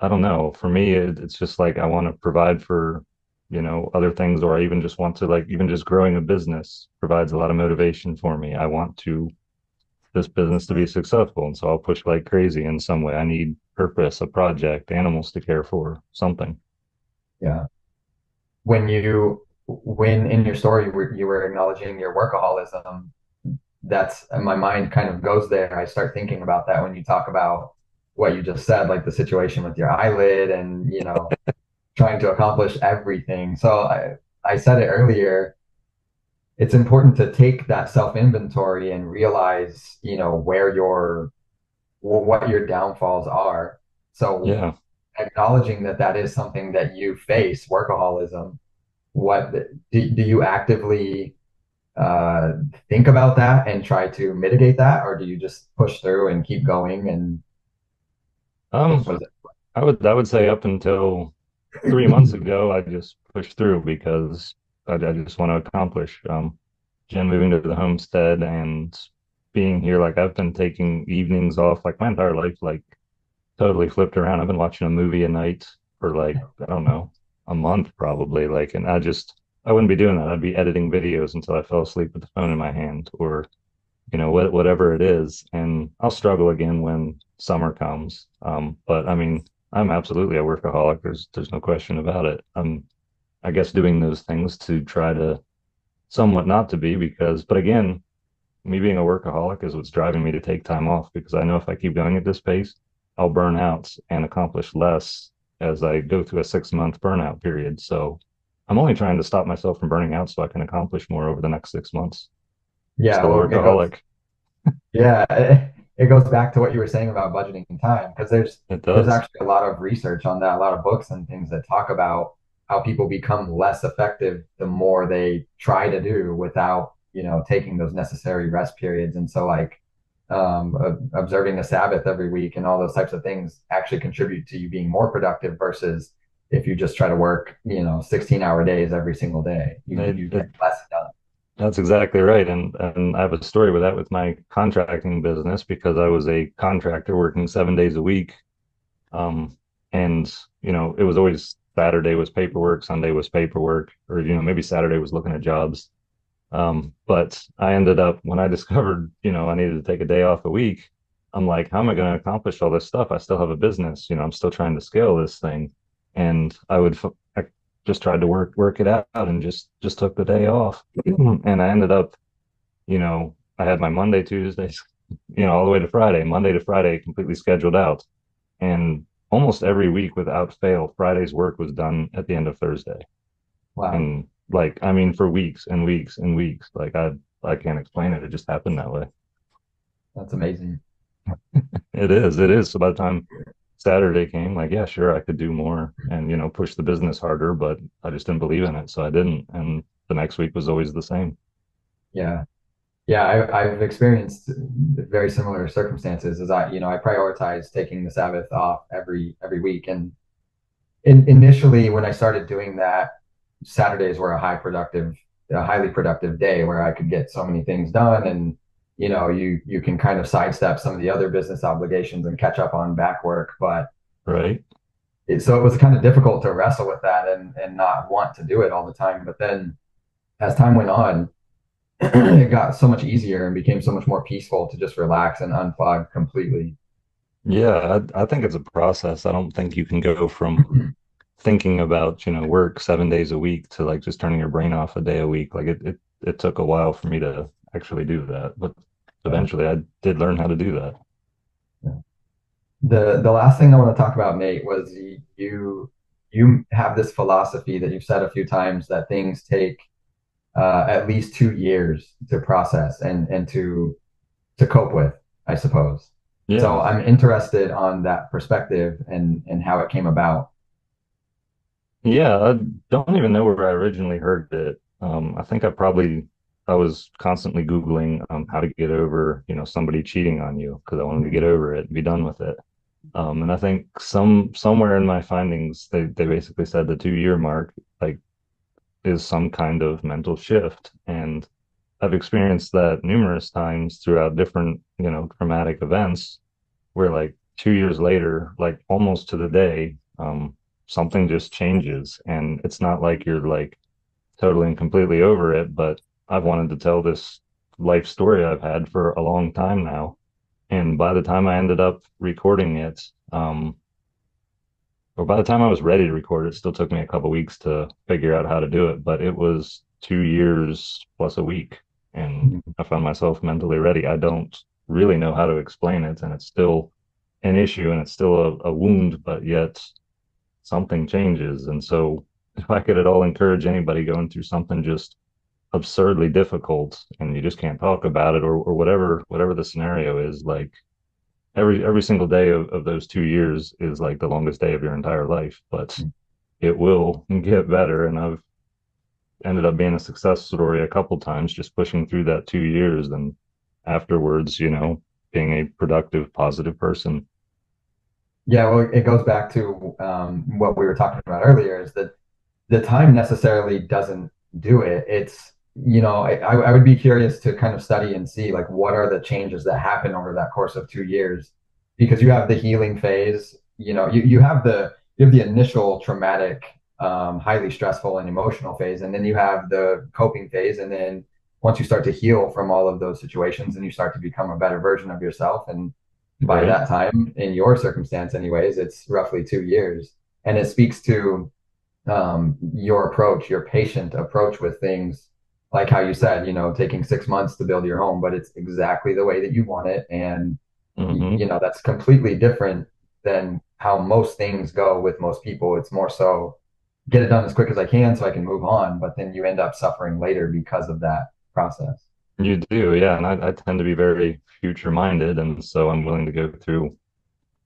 A: I don't know. For me, it, it's just like I want to provide for, you know, other things, or I even just want to like even just growing a business provides a lot of motivation for me. I want to this business to be successful, and so I'll push like crazy in some way. I need purpose, a project, animals to care for, something.
B: Yeah. When you when in your story you were acknowledging your workaholism, that's my mind kind of goes there. I start thinking about that when you talk about what you just said, like the situation with your eyelid and, you know, trying to accomplish everything. So I, I said it earlier, it's important to take that self-inventory and realize, you know, where your, what your downfalls are. So
A: Yeah.
B: acknowledging that that is something that you face, workaholism, what do, do you actively uh, think about that and try to mitigate that, or do you just push through and keep going? And
A: Um,
B: what is it?
A: I would I would say up until three months ago, I just pushed through because I, I just want to accomplish. Um, Jen moving to the homestead and being here, like I've been taking evenings off like my entire life, like totally flipped around. I've been watching a movie a night for like, I don't know, a month probably. Like, and I just, I wouldn't be doing that. I'd be editing videos until I fell asleep with the phone in my hand or, you know, what, whatever it is. And I'll struggle again when summer comes. Um, but I mean, I'm absolutely a workaholic. There's, there's no question about it. I'm, I guess doing those things to try to somewhat not to be because, but again, me being a workaholic is what's driving me to take time off because I know if I keep going at this pace, I'll burn out and accomplish less as I go through a six month burnout period. So I'm only trying to stop myself from burning out so I can accomplish more over the next six months.
B: Yeah,
A: Still
B: well, it goes,
A: workaholic.
B: yeah, it, it goes back to what you were saying about budgeting time because there's
A: It
B: there's actually a lot of research on that, a lot of books and things that talk about how people become less effective the more they try to do without, you know, taking those necessary rest periods. And so like um, uh, observing a Sabbath every week and all those types of things actually contribute to you being more productive versus if you just try to work, you know, 16 hour days every single day, you,
A: It,
B: you get less done.
A: That's exactly right. And and I have a story with that with my contracting business because I was a contractor working seven days a week. Um, and you know, it was always Saturday was paperwork, Sunday was paperwork, or you know, maybe Saturday was looking at jobs. Um, but I ended up when I discovered, you know, I needed to take a day off a week, I'm like, how am I going to accomplish all this stuff? I still have a business, you know, I'm still trying to scale this thing. And I would just tried to work work it out and just just took the day off. and I ended up, you know, I had my Monday, Tuesdays, you know, all the way to Friday, Monday to Friday, completely scheduled out. And almost every week without fail, Friday's work was done at the end of Thursday.
B: Wow.
A: And like, I mean, for weeks and weeks and weeks, like I I can't explain it. It just happened that way.
B: That's amazing.
A: it is. It is. So by the time Saturday came, like, yeah, sure, I could do more and, you know, push the business harder, but I just didn't believe in it. So I didn't. And the next week was always the same.
B: Yeah. Yeah. I, I've experienced very similar circumstances as I, you know, I prioritize taking the Sabbath off every, every week. And in, initially when I started doing that, Saturdays were a high productive, a highly productive day where I could get so many things done and you know you you can kind of sidestep some of the other business obligations and catch up on back work but
A: right
B: it, so it was kind of difficult to wrestle with that and and not want to do it all the time but then as time went on it got so much easier and became so much more peaceful to just relax and unplug completely
A: yeah i, I think it's a process i don't think you can go from thinking about you know work seven days a week to like just turning your brain off a day a week like it, it it took a while for me to actually do that. But eventually, I did learn how to do that.
B: The the last thing I want to talk about, Nate, was you you have this philosophy that you've said a few times that things take uh, at least two years to process and and to to cope with, I suppose. Yeah. So I'm interested on that perspective and and how it came about.
A: Yeah, I don't even know where I originally heard it. Um, I think I probably I was constantly Googling um, how to get over, you know, somebody cheating on you because I wanted to get over it and be done with it. Um, and I think some somewhere in my findings, they, they basically said the two year mark, like, is some kind of mental shift. And I've experienced that numerous times throughout different, you know, traumatic events where like two years later, like almost to the day, um, something just changes. And it's not like you're like totally and completely over it, but I've wanted to tell this life story I've had for a long time now. And by the time I ended up recording it, um, or by the time I was ready to record it, it still took me a couple weeks to figure out how to do it. But it was two years plus a week, and mm-hmm. I found myself mentally ready. I don't really know how to explain it, and it's still an issue, and it's still a, a wound, but yet something changes. And so, if I could at all encourage anybody going through something just absurdly difficult and you just can't talk about it or, or whatever whatever the scenario is like every every single day of, of those two years is like the longest day of your entire life but mm. it will get better. And i've ended up being a success story a couple times just pushing through that two years. And afterwards you know being a productive positive person.
B: Yeah well it goes back to um, what we were talking about earlier is that the time necessarily doesn't do it. It's you know, I, I would be curious to kind of study and see like what are the changes that happen over that course of two years, because you have the healing phase. You know, you, you have the you have the initial traumatic, um, highly stressful and emotional phase, and then you have the coping phase, and then once you start to heal from all of those situations, and you start to become a better version of yourself, and by right. that time, in your circumstance, anyways, it's roughly two years, and it speaks to um, your approach, your patient approach with things like how you said, you know, taking six months to build your home, but it's exactly the way that you want it. And, mm-hmm. you know, that's completely different than how most things go with most people. It's more so get it done as quick as I can so I can move on. But then you end up suffering later because of that process.
A: You do, yeah. And I, I tend to be very future minded. And so I'm willing to go through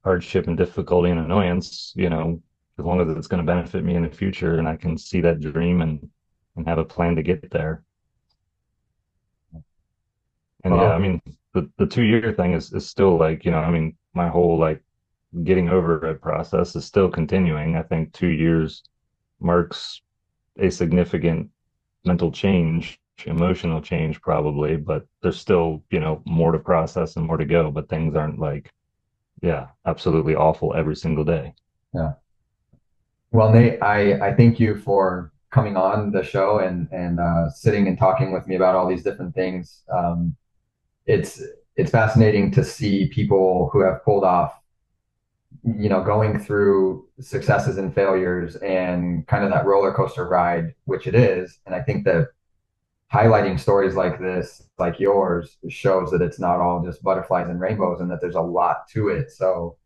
A: hardship and difficulty and annoyance, you know, as long as it's going to benefit me in the future and I can see that dream and, and have a plan to get there. And yeah, I mean, the, the two year thing is, is still like, you know, I mean, my whole like getting over it process is still continuing. I think two years marks a significant mental change emotional change probably, but there's still, you know, more to process and more to go, but things aren't like, yeah, absolutely awful every single day.
B: Yeah. Well, Nate, I, I thank you for coming on the show and and uh, sitting and talking with me about all these different things. Um, it's it's fascinating to see people who have pulled off, you know, going through successes and failures and kind of that roller coaster ride, which it is. And I think that highlighting stories like this, like yours, shows that it's not all just butterflies and rainbows and that there's a lot to it. So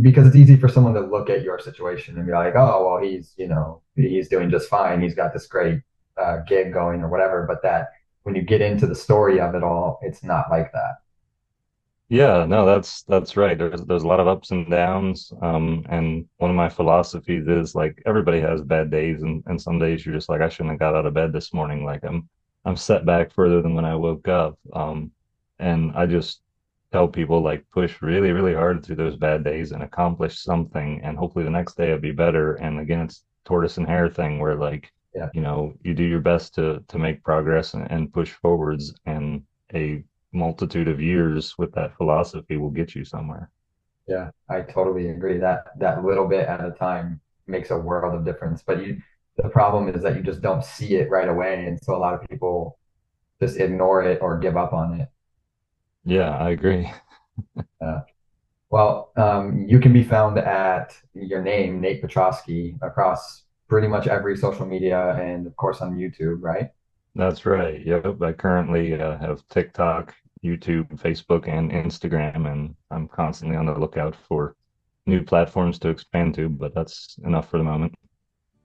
B: because it's easy for someone to look at your situation and be like, oh, well, he's, you know, he's doing just fine. He's got this great uh, gig going or whatever. But that when you get into the story of it all, it's not like that.
A: Yeah, no, that's that's right. There's there's a lot of ups and downs. Um, and one of my philosophies is like everybody has bad days and, and some days you're just like, I shouldn't have got out of bed this morning. Like I'm I'm set back further than when I woke up. Um, and I just tell people like push really, really hard through those bad days and accomplish something. And hopefully the next day will be better. And again, it's tortoise and hare thing where like, yeah. you know, you do your best to to make progress and, and push forwards and a multitude of years with that philosophy will get you somewhere.
B: Yeah, I totally agree. That that little bit at a time makes a world of difference. But you the problem is that you just don't see it right away. And so a lot of people just ignore it or give up on it.
A: Yeah, I agree.
B: Uh, well, um, you can be found at your name, Nate Petroski, across pretty much every social media and, of course, on YouTube, right?
A: That's right. Yep. I currently uh, have TikTok, YouTube, Facebook, and Instagram, and I'm constantly on the lookout for new platforms to expand to, but that's enough for the moment.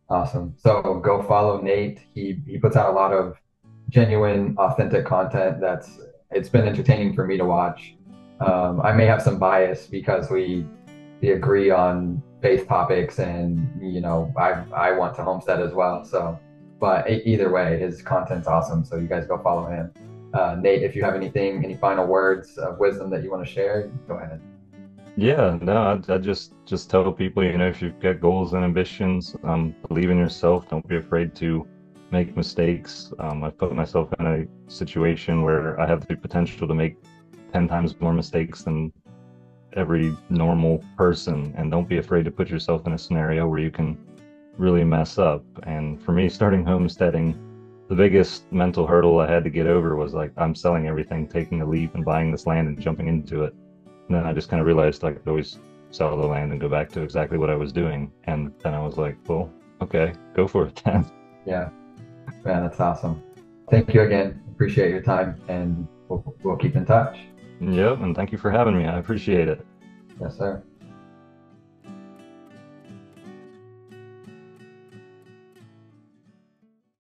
B: Awesome. So go follow Nate. He he puts out a lot of genuine, authentic content that's it's been entertaining for me to watch. Um, I may have some bias because we we agree on faith topics, and you know, I I want to homestead as well. So, but either way, his content's awesome. So you guys go follow him. Uh, Nate, if you have anything, any final words of wisdom that you want to share, go ahead.
A: Yeah, no, I, I, just just tell people, you know, if you've got goals and ambitions, um, believe in yourself. Don't be afraid to make mistakes. Um, I've put myself in a situation where I have the potential to make 10 times more mistakes than every normal person. And don't be afraid to put yourself in a scenario where you can really mess up. And for me, starting homesteading, the biggest mental hurdle I had to get over was like, I'm selling everything, taking a leap and buying this land and jumping into it. And then I just kind of realized I could always sell the land and go back to exactly what I was doing. And then I was like, well, okay, go for it then.
B: Yeah. Man, that's awesome. Thank you again. Appreciate your time and we'll, we'll keep in touch.
A: Yep. And thank you for having me. I appreciate it.
B: Yes, sir.